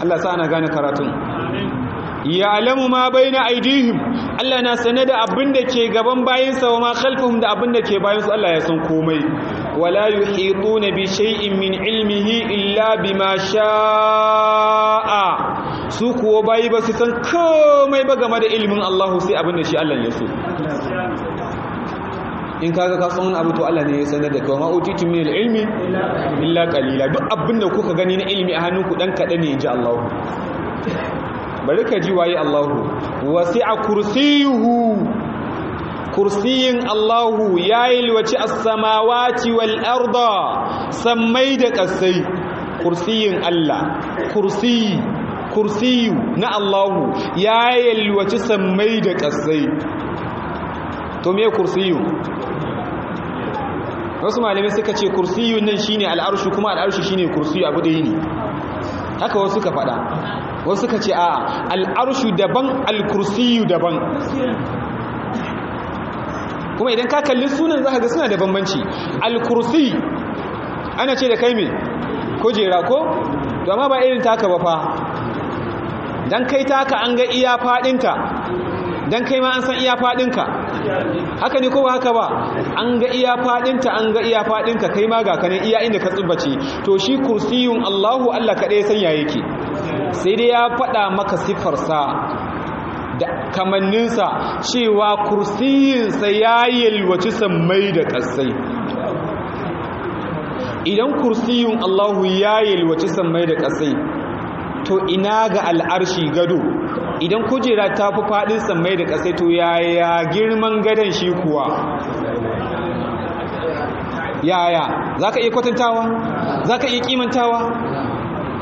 Speaker 1: Allah sa ana gane karatun. Ya'lamu ma baina aidihim Allah na sane da abin da ke gaban bayinsa wa ma khalfahum da abin da ke bayansu. Allah ya san komai. Yuhituna bi shay'in min ilmihi illa bima sha'a su kuwa bayi ba su san komai ba game da ilimin Allah sai abin da shi Allah in kaga ka san abu to Allah ne ya sanar da kai ma utitu min ilmi illa qalila duk abin da kuka gani na ilimi a hannunku dan kada ne inji Allah bari ka ji waye Allahu wasi'a kursiyuhu kursiyin Allahu ya yalwaci as-samawati wal arda sammai da kasai. Kursiyin Allah kursiyi kursiyu na Allahu ya yalwaci sammai da kasai. To me kursiyu? Wasu malamai suka ce kursiyu nan shine al'arshu kuma al'arshu shine kursiyu abu ɗaya ne. Haka wasu ka faɗa. Wasu suka ce a al'arshu daban al-kursiyu daban. Kuma idan ka kalli sunan za ka ga suna da bambanci. Al-kursi ana ce da kai me? Kujera ko? To amma ba irin taka ba fa. Dan kai taka an ga iya fadinta dan kai ma an san iya fadinka haka ne ko ba haka ba? An ga iya fadinta an ga iya fadinka kai ma ga kanin iya inda ka tsubbace. To shi kursiyun Allahu Allah kadai san ya yake. Sai dai ya faɗa maka siffarsa. Da kamanninsa cewa kursiyinsa ya yalwaci sammai da ƙasai. Idan kursiyun Allahu ya yalwaci sammai da ƙasai to ina ga al'arshi gado? Idan kujera ta fi faɗin sammai da ƙasai to yaya girman gadon shi kuwa? Yaya? Za ka iya kwatantawa? Za ka iya kimantawa?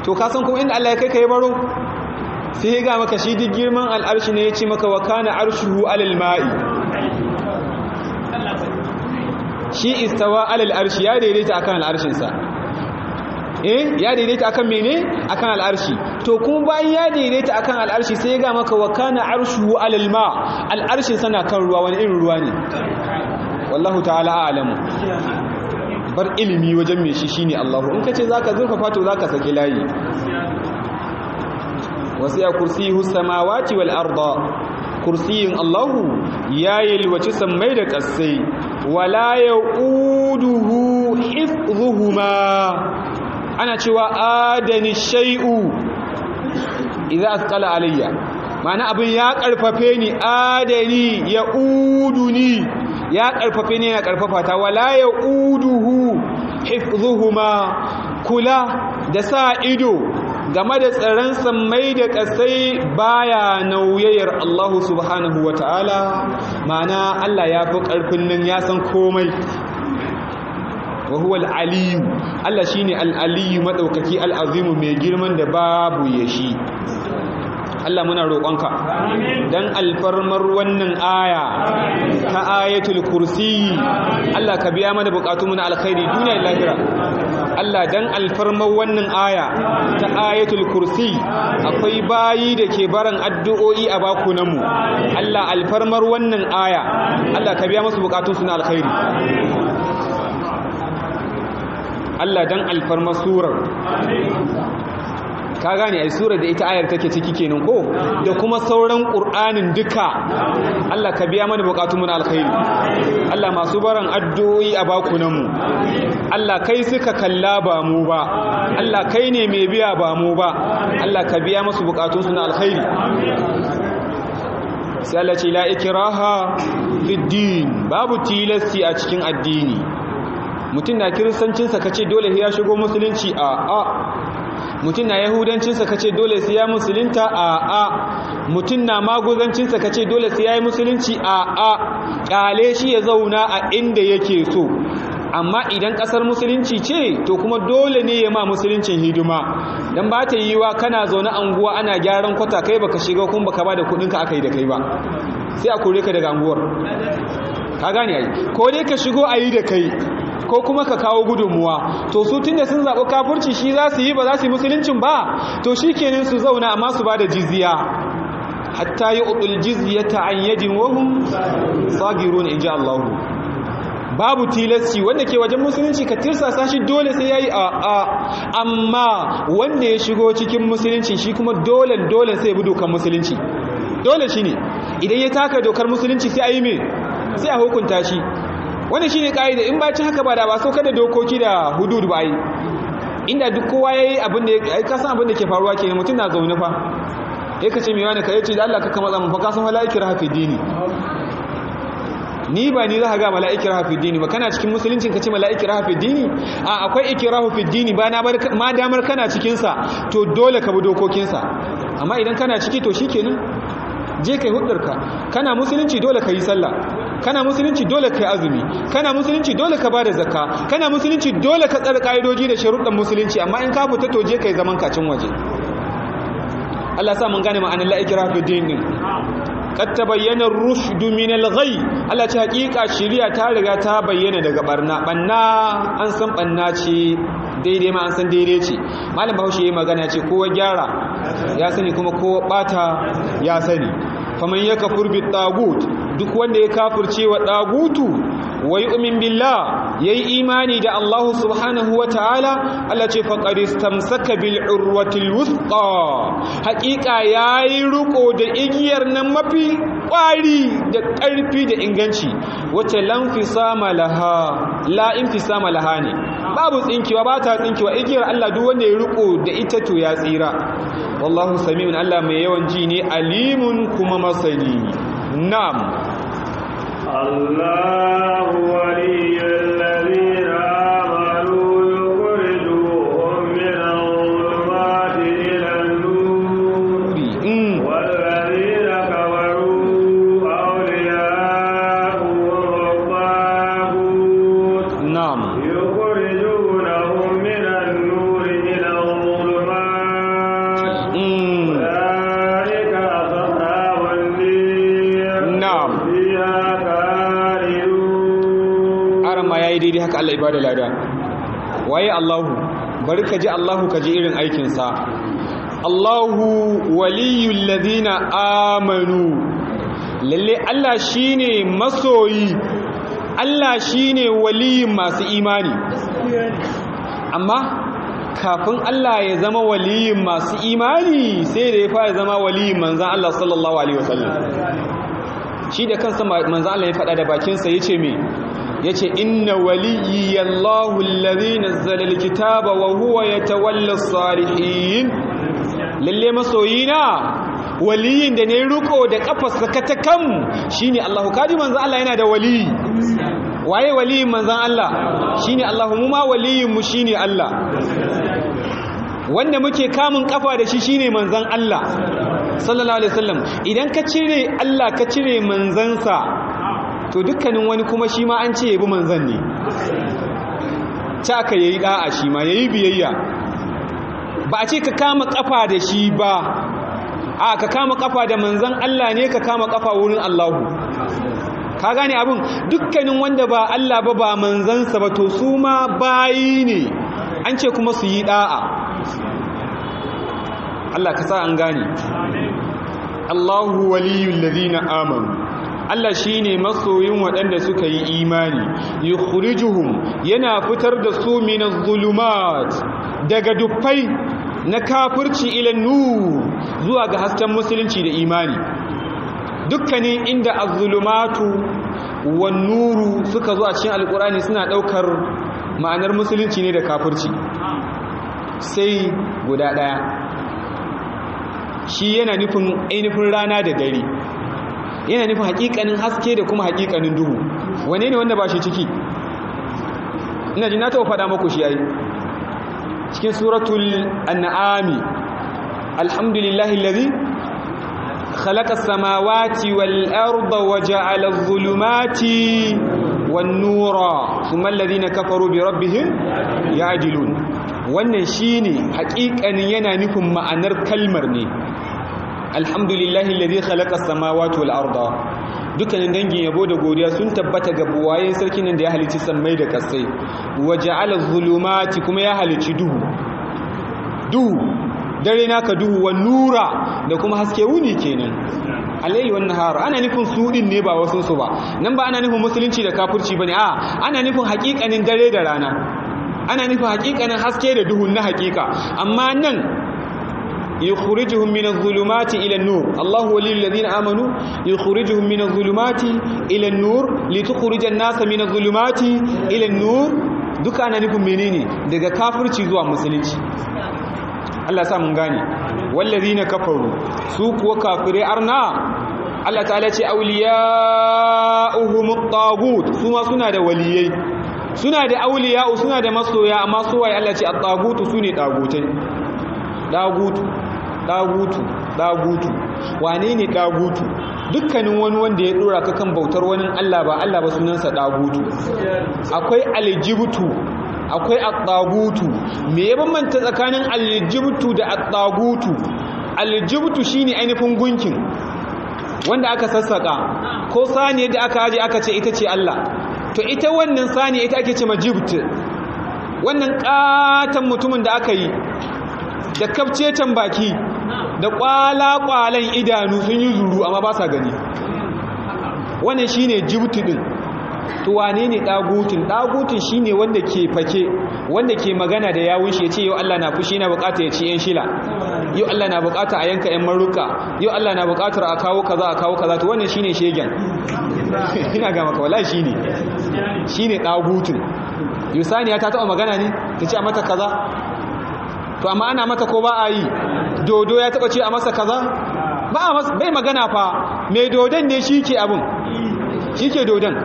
Speaker 1: To ka san kuma inda Allah ya kai ka yi baro? Sai ga maka shi duk girman al'arshi ne ya ce maka wa kana arshuhu alal ma'i. Shi istawa alal ya daidaita akan al'arshinsa. Eh ya daidaita akan mene? Akan al'arshi. To kuma bayan ya daidaita akan al'arshi sai ya ga maka wa kana arshuhu alal ma. Al'arshin sana kan ruwa wani irin ruwa ne? Wallahu ta'ala a'lamu. Bar ilimi wajen me shi shine Allahu. In kace zaka zurfafa to zaka saki layi. Wasiya kursiyuhu samawati wal arda. Kursiyin Allahu ya yalwaci sammai da kasai wala yauduhu hifdhuhuma. Ana cewa adani shay'u idza asqala alayya. Ma'ana abin ya karfafe ni adani ya uduni ya karfafe ni yana ƙarfafa ta. Wala ya uduhu hifzuhuma kula da sa ido. Game da tsaron sammai da kasai baya nauyayyar Allah subhanahu ta'ala ma'ana Allah ya fi ƙarfin nan ya san komai. Wa huwa al-aliyu Allah shine al-aliyu madaukaki al-azimu mai girman da babu yashi. Allah muna roƙonka. Dan alfarmar wannan aya ta ayatul kursi Allah ka biya mana buƙatunmu na alkhairi duniya da lahira. Allah dan alfarmar wannan aya ta ayatul kursi akwai bayi da ke baran addu'o'i a bakunanmu Allah alfarmar wannan aya Allah ka biya masu buƙatunsu na alkhairi. Allah dan alfarmar surar. Ka gane ai sura da ita ayar take ciki kenan ko? Da kuma sauran qur'anin duka. Allah ka biya mana bukatun mu na alkhairi. Allah masu baran addu'o'i a bakunan mu Allah kai suka kalla ba mu ba. Allah kai ne mai biya ba mu ba. Allah ka biya musu bukatun su na alkhairi. Sai Allah ce la ikraha din babu tilasti a cikin addini. Mutum na kiristancinsa kace dole ya shigo musulunci? A a mutum na yahudancinsa kace dole sai ya musulunta a a mutum na maguzancinsa kace dole sai ya yi musulunci a a kale shi ya zauna a inda yake so. Amma idan ƙasar musulunci ce to kuma dole ne ya ma musuluncin hidima. Dan ba ta yiwa kana zaune anguwa ana gyaran kwata kai baka shiga kuma baka ba da kuɗin ka akai da kai ba. Sai a kore ka daga anguwar ka gane ai? Ko dai ka shigo ayi da kai. Ko kuma ka kawo gudunmuwa. To su tunda sun zaɓi kafurci shi za su yi ba za su yi musuluncin ba. To shi kenan su zauna amma su ba da jizya. Hatta yi uɗul jizyata an yadin sagirun in ji Allahu. Babu tilasci wanda ke wajen musulunci ka tirsasa shi dole sai ya yi a a amma wanda ya shigo cikin musulunci shi kuma dole dole sai ya bi dokar musulunci. Dole shi ne. Idan ya taka dokar musulunci sai a yi mai sai a hukunta shi. Wani shine kaida. In ba ci haka ba da ba sauka da dokoki da hudud ba yi. Inda duk kowa yayi abin da ai ka san abin da ke faruwa kenan. Mutum na zaune fa. Sai ka ce me wani kai ce da Allah ka kama zaman fa. Ka san malaikir hafi dini. Ni ba ni za ka ga malaikir hafi dini ba. Kana cikin musuluncin ka ce malaikir hafi dini? A akwai ikrahu fi dini. Ba na bar ma damar kana cikin sa to dole ka bi dokokin sa amma idan kana ciki to shikenan je kai hudarka kana musulunci dole ka yi sallah. Kana musulunci dole ka yi azumi. Kana musulunci dole ka ba da zakka. Kana musulunci dole ka tsara ka'idoji da sharuɗan musulunci. Amma in ka fita to je kai zaman kacin waje. Allah sa mun gane ma'anar la ikra fi din din. Qad tabayyana ar-rushd min al-ghay Allah ce hakika shari'a ta riga ta bayyana daga barna banna an san banna ce daidai ma an san daidai ce. Malam bahaushe yayi magana ce kowa gyara ya sani kuma kowa bata ya sani. Faman yakfur bit tagut duk wanda ya kafirce wa dagutu wa yu'min billah yayi imani da Allah subhanahu wa ta'ala Allah ce faqad istamsaka bil urwatil wuthqa. Haqiqa yayi ruko da igiyar nan mafi kwari da ƙarfi da inganci wacce lan fisama laha la laha ne. Babu tsinkiwa ba ta tsinkiwa igiyar Allah duk wanda ya riko da ita to ya tsira. Wallahu sami'un Allah mai yawan ji ne alimun kuma masani. Na'am.
Speaker 2: الله ولي
Speaker 1: Allah ibada lada. Waye Allahu? Bari ka ji Allahu ka ji irin aikin sa Allahu waliyul ladina amanu. Lalle Allah shine masoyi. Allah shine waliyin masu imani. Amma kafin Allah ya zama waliyin masu imani sai da ya fara zama waliyin manzan Allah sallallahu alaihi wasallam. Shi da kansa manzan Allah ya faɗa da bakinsa ya ce me? Ya ce inna waliyyi Allahu allazi nazzala alkitaba wa huwa yatawalla salihin lalle masoyina waliyin da ne riko da kafarsa katakam shine Allahu. Kaji manzan Allah yana da waliyi? Waye waliyin manzan Allah? Shine Allahu. Mu ma waliyin mu shine Allah. Wanda muke kamun kafa da shi shine manzan Allah. Sallallahu alaihi wasallam. Idan ka cire Allah ka cire manzansa to dukkanin wani kuma shi ma an ce yabi manzan ne. Ta aka yayi da'a shi ma yayi biyayya. Ba a ce ka kama kafa da shi ba. A ka kama kafa da manzan Allah ne ka kama kafa wurin Allahu. Ka gane abin dukkanin wanda ba Allah ba ba manzansa ba to su ma bayi ne. An ce kuma su yi da'a. Allah ka sa an gane. Allahu waliyul ladina amanu. Allah shine masoyin waɗanda suka yi imani. Yukhrijuhum yana fitar da su minaz zulumat daga dufai na kafirci ila nur zuwa ga hasken musulunci da imani. Dukkanin inda az-zulumatu wan nuru suka zo a cikin alkurani suna ɗaukar ma'anar musulunci ne da kafirci. Sai guda ɗaya shi yana nufin ainihin rana da dare. Yana nufin hakikanin haske da kuma hakikanin duhu. Wane ne wanda ba shi ciki? Ina ji na taɓa faɗa maku shi yayi cikin suratul an'ami. Alhamdulillahi allazi khalaqa as-samawati wal arda wa ja'ala adh-dhulumati wan nura. Thumma alladhina kafaru bi rabbihim ya'dilun. Wannan shine hakikanin yana nufin ma'anar kalmar ne. Alhamdulillahi alladhi khalaqa as-samawati wal arda. Dukkanin dangin yabo da godiya sun tabbata ga buwayen sarkin nan da ya halicci sammai da kasai. Wa ja'ala zulumati kuma ya halicci duhu. Duhu. Dare naka duhu wa nura da kuma haske wuni kenan. Alayhi wan nahar. Ana nufin su din ne ba wasu su ba. Nan ba ana nufin musulunci da kafirci ba ne. A ana nufin hakikanin dare da rana. Ana nufin hakikanin haske da duhu na hakika amma nan yukhrijuhum min adh-dhulumati ila an-nur Allahu waliyul ladina amanu yukhrijuhum min adh-dhulumati ila an-nur litukhrija an-nasa min adh-dhulumati ila an-nur duka ana nufin menene daga kafirci zuwa musulunci Allah sa mun gane wallazina kafaru su kuwa kafire arna Allah ta'ala ce awliya'uhum at-taghut su suna da waliyai suna da awliya'u suna da masoya amma su waye Allah ce at-taghut su ne tagutai tagutu dagutu dagutu wane ne dagutu dukkanin wani wanda ya dora ka kan bautar wani Allah ba Allah ba sunansa dagutu akwai aljibtu akwai at-tagutu. Me ya bambanta tsakanin aljibtu da at-tagutu? Aljibtu shine ainihin gunkin wanda aka sassaka ko sani da aka aje aka ce ita ce Allah. To ita wannan sani ita ake ce majibt wannan katan mutumin da aka yi da kafcecen baki da kwala-kwalan idanu sun yi zuru amma ba sa gani. Wannan shine jibti din to wane ne dagutun dagutun shine wanda ke fake wanda ke magana da yawun shi ya ce yau Allah na fushi na buƙata ya ci yan shila. Yau Allah na buƙata a yanka yan maruka yau Allah na buƙatar a kawo kaza a kawo kaza. To wannan shine shegen. Ina ga maka wallahi shine shine dagutun yusaniya ta taba magana ne? Ta ce a mata kaza? To amma ana mata ko ba a yi? Dodo ya taba ce a masa kaza? Ba a masa bai magana fa. Mai dodon ne shi ke abin shi ke dodon.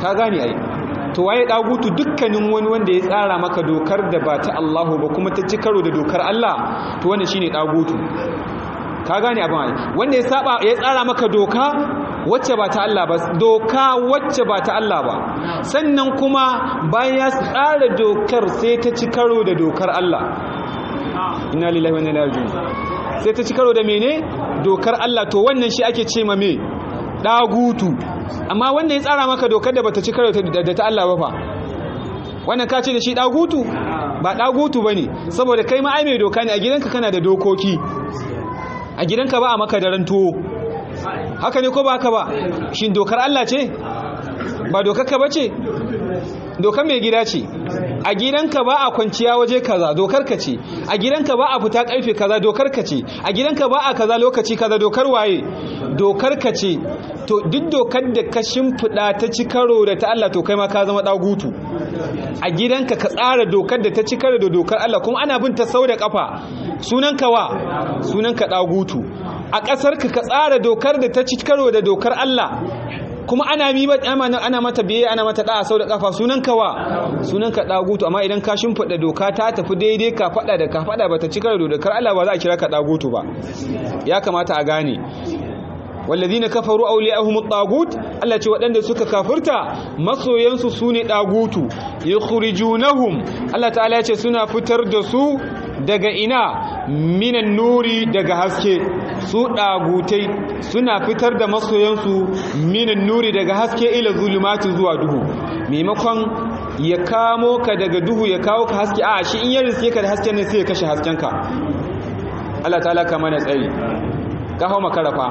Speaker 1: Ka gane ai. To waye dagutu dukkanin wani wanda ya tsara maka dokar da ba ta Allahu ba kuma ta ci karo da dokar Allah to wannan shine dagutu ka gane abin ai. Wanda ya saba ya tsara maka doka wacce ba ta Allah ba doka wacce ba ta Allah ba. Sannan kuma bayan ya tsara dokar sai ta ci karo da dokar Allah. Inna lillahi wa inna ilaihi raji'un. Sai ta ci karo da mene? Dokar Allah. To wannan shi ake ce ma me? Dagutu amma wanda ya tsara maka dokar da bata ci karo da ta Allah ba fa? Wannan ka ce da shi dagutu ba dagutu ba ne saboda kai ma ai mai doka ne. A gidanka kana da dokoki. A gidanka ba a maka daren tuwo. Haka ne ko ba haka ba? Shin dokar Allah ce? Ba dokar ka bace dokar mai gida ce? A gidanka ba a kwanciya waje kaza dokar ka ce. A gidanka ba a fita ƙarfe kaza dokar ka ce. A gidanka ba a kaza lokaci kaza dokar waye? Dokar ka ce. To duk dokar da ka shimfiɗa ta ci karo da ta Allah to kai ma ka zama ɗagutu. A gidanka ka tsara dokar da ta ci karo da dokar Allah kuma ana bin ta sau da kafa sunanka wa? Sunanka ɗagutu. A ƙasarka ka tsara dokar da ta ci karo da dokar Allah. Kuma ana mi ana mata biye ana mata da'a da kafa sunan kawa sunan ka dagutu amma idan ka shimfida doka ta tafi daidai ka fada da ka fada bata cika da dokar Allah ba za a kira ka dagutu ba. Ya kamata a gane. At-tagut Allah ce waɗanda suka kafirta masoyansu su ne dagutu yukhrijunahum. Allah ta'ala ya ce suna fitar da su daga ina? Minan nuri daga haske. Su ɗagutai suna fitar da masoyansu minan nuri daga haske ila zulumati zuwa duhu. Maimakon ya kamo ka daga duhu ya kawo ka haske a shi in ya riske ka da hasken ne sai ya kashe haskenka. Allah ta'ala ka mana tsari. Ka hau makarafa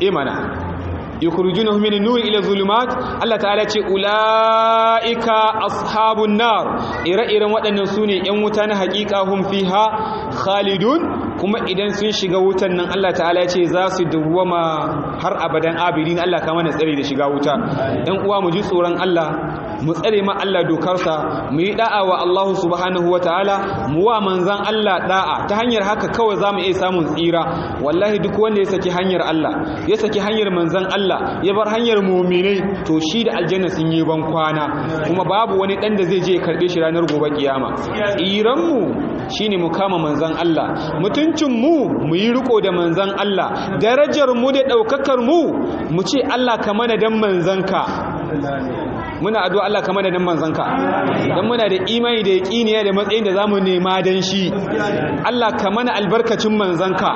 Speaker 1: imana yukhrijunahum min an-nur ila zulumat. Allah ta'ala ce ulaika ashabun nar. Ire-iren waɗannan su ne ƴan wuta na haƙiƙa hum fiha khalidun. Kuma idan sun shiga wutan nan Allah ta'ala ce za su dawwama har abadan abidin Allah ka mana tsare da shiga wuta. Ɗan uwa mu ji tsoron Allah mu tsare ma Allah dokarsa mu yi da'a wa Allah subhanahu wa ta'ala mu wa manzan Allah da'a. Ta hanyar haka kawai za mu iya samun tsira. Wallahi duk wanda ya saki hanyar Allah ya saki hanyar manzan Allah ya bar hanyar muminai to shi da aljanna sun yi ban kwana. Kuma babu wani dan da zai je ya karɓe shi ranar gobe kiyama. Tsiran mu shine mu kama manzan Allah. Mutuncin mu mu yi riko da manzan Allah. Darajar mu da daukakar mu mu ce Allah ka mana dan manzanka muna addu'a Allah kamar da dan manzanka dan muna da imani da yaqiniya da matsayin da za mu nema dan shi. Allah ka mana albarkacin manzanka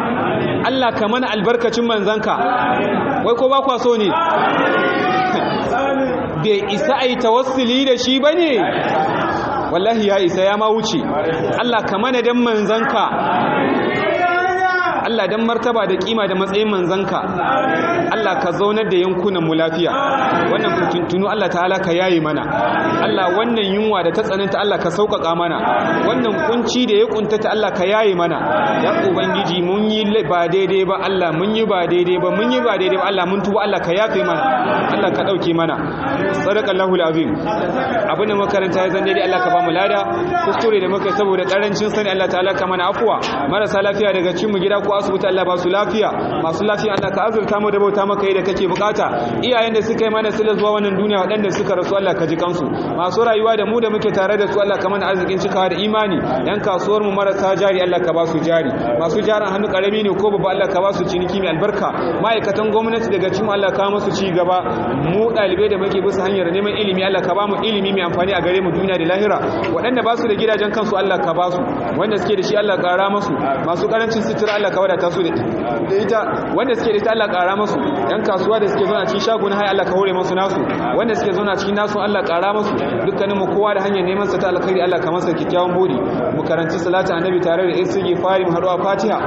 Speaker 1: Allah ka mana albarkacin manzanka wai ko ba kwa so ne? Bai isa ai tawassuli da shi ba ne wallahi ya isa ya ma wuce. Allah ka mana dan manzanka. Allah dan martaba da kima da matsayin manzanka. Allah ka zaunar da yankunan mu lafiya. Wannan fitintunu Allah ta'ala ka yaye mana. Allah wannan yunwa da ta tsananta Allah ka sauƙaƙa mana. Wannan kunci da ya kuntata Allah ka yaye mana. Ya ubangiji mun yi ba daidai ba Allah mun yi ba daidai ba mun yi ba daidai ba Allah mun tuba Allah ka yafe mana. Allah ka ɗauke mana. Sadaqallahu alazim abin da makaranta ya zan daidai Allah ka ba mu lada. Kuskure da muka saboda ƙarancin sani Allah ta'ala ka mana afuwa. Marasa lafiya daga cikin mu gida ko asibiti Allah ba su lafiya masu lafiya Allah ka azurta mu da bauta maka yi da kake buƙata iyayen da suka yi mana sila zuwa wannan duniya waɗanda suka rasu Allah ka ji kansu masu rayuwa da mu da muke tare da su Allah ka mana arzikin cikawa da imani yan kasuwar mu marasa jari Allah ka ba su jari masu jaran hannu ƙarami ne ko babba Allah ka ba su ciniki mai albarka ma'aikatan gwamnati daga cikin Allah ka musu ci gaba mu ɗalibai da muke bisa hanyar neman ilimi Allah ka ba mu ilimi mai amfani a gare mu duniya da lahira waɗanda ba su da gidajen kansu Allah ka ba su wanda suke da shi Allah ƙara masu masu ƙarancin sutura Allah ka wadata su da ita wanda suke da ita Allah ƙara masu. Yan kasuwa da suke zauna cikin shagunan hai Allah ka hore masu nasu. Wanda suke zauna cikin nasu Allah ƙara masu. Dukkanin mu kowa da hanyar neman sa ta alkhairi Allah ka masa kikkiawan buri. Mu karanci salatu annabi tare da istighfari mu haɗu a Fatiha.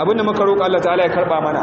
Speaker 1: Abinda muka roƙa Allah ta'ala ya karɓa mana.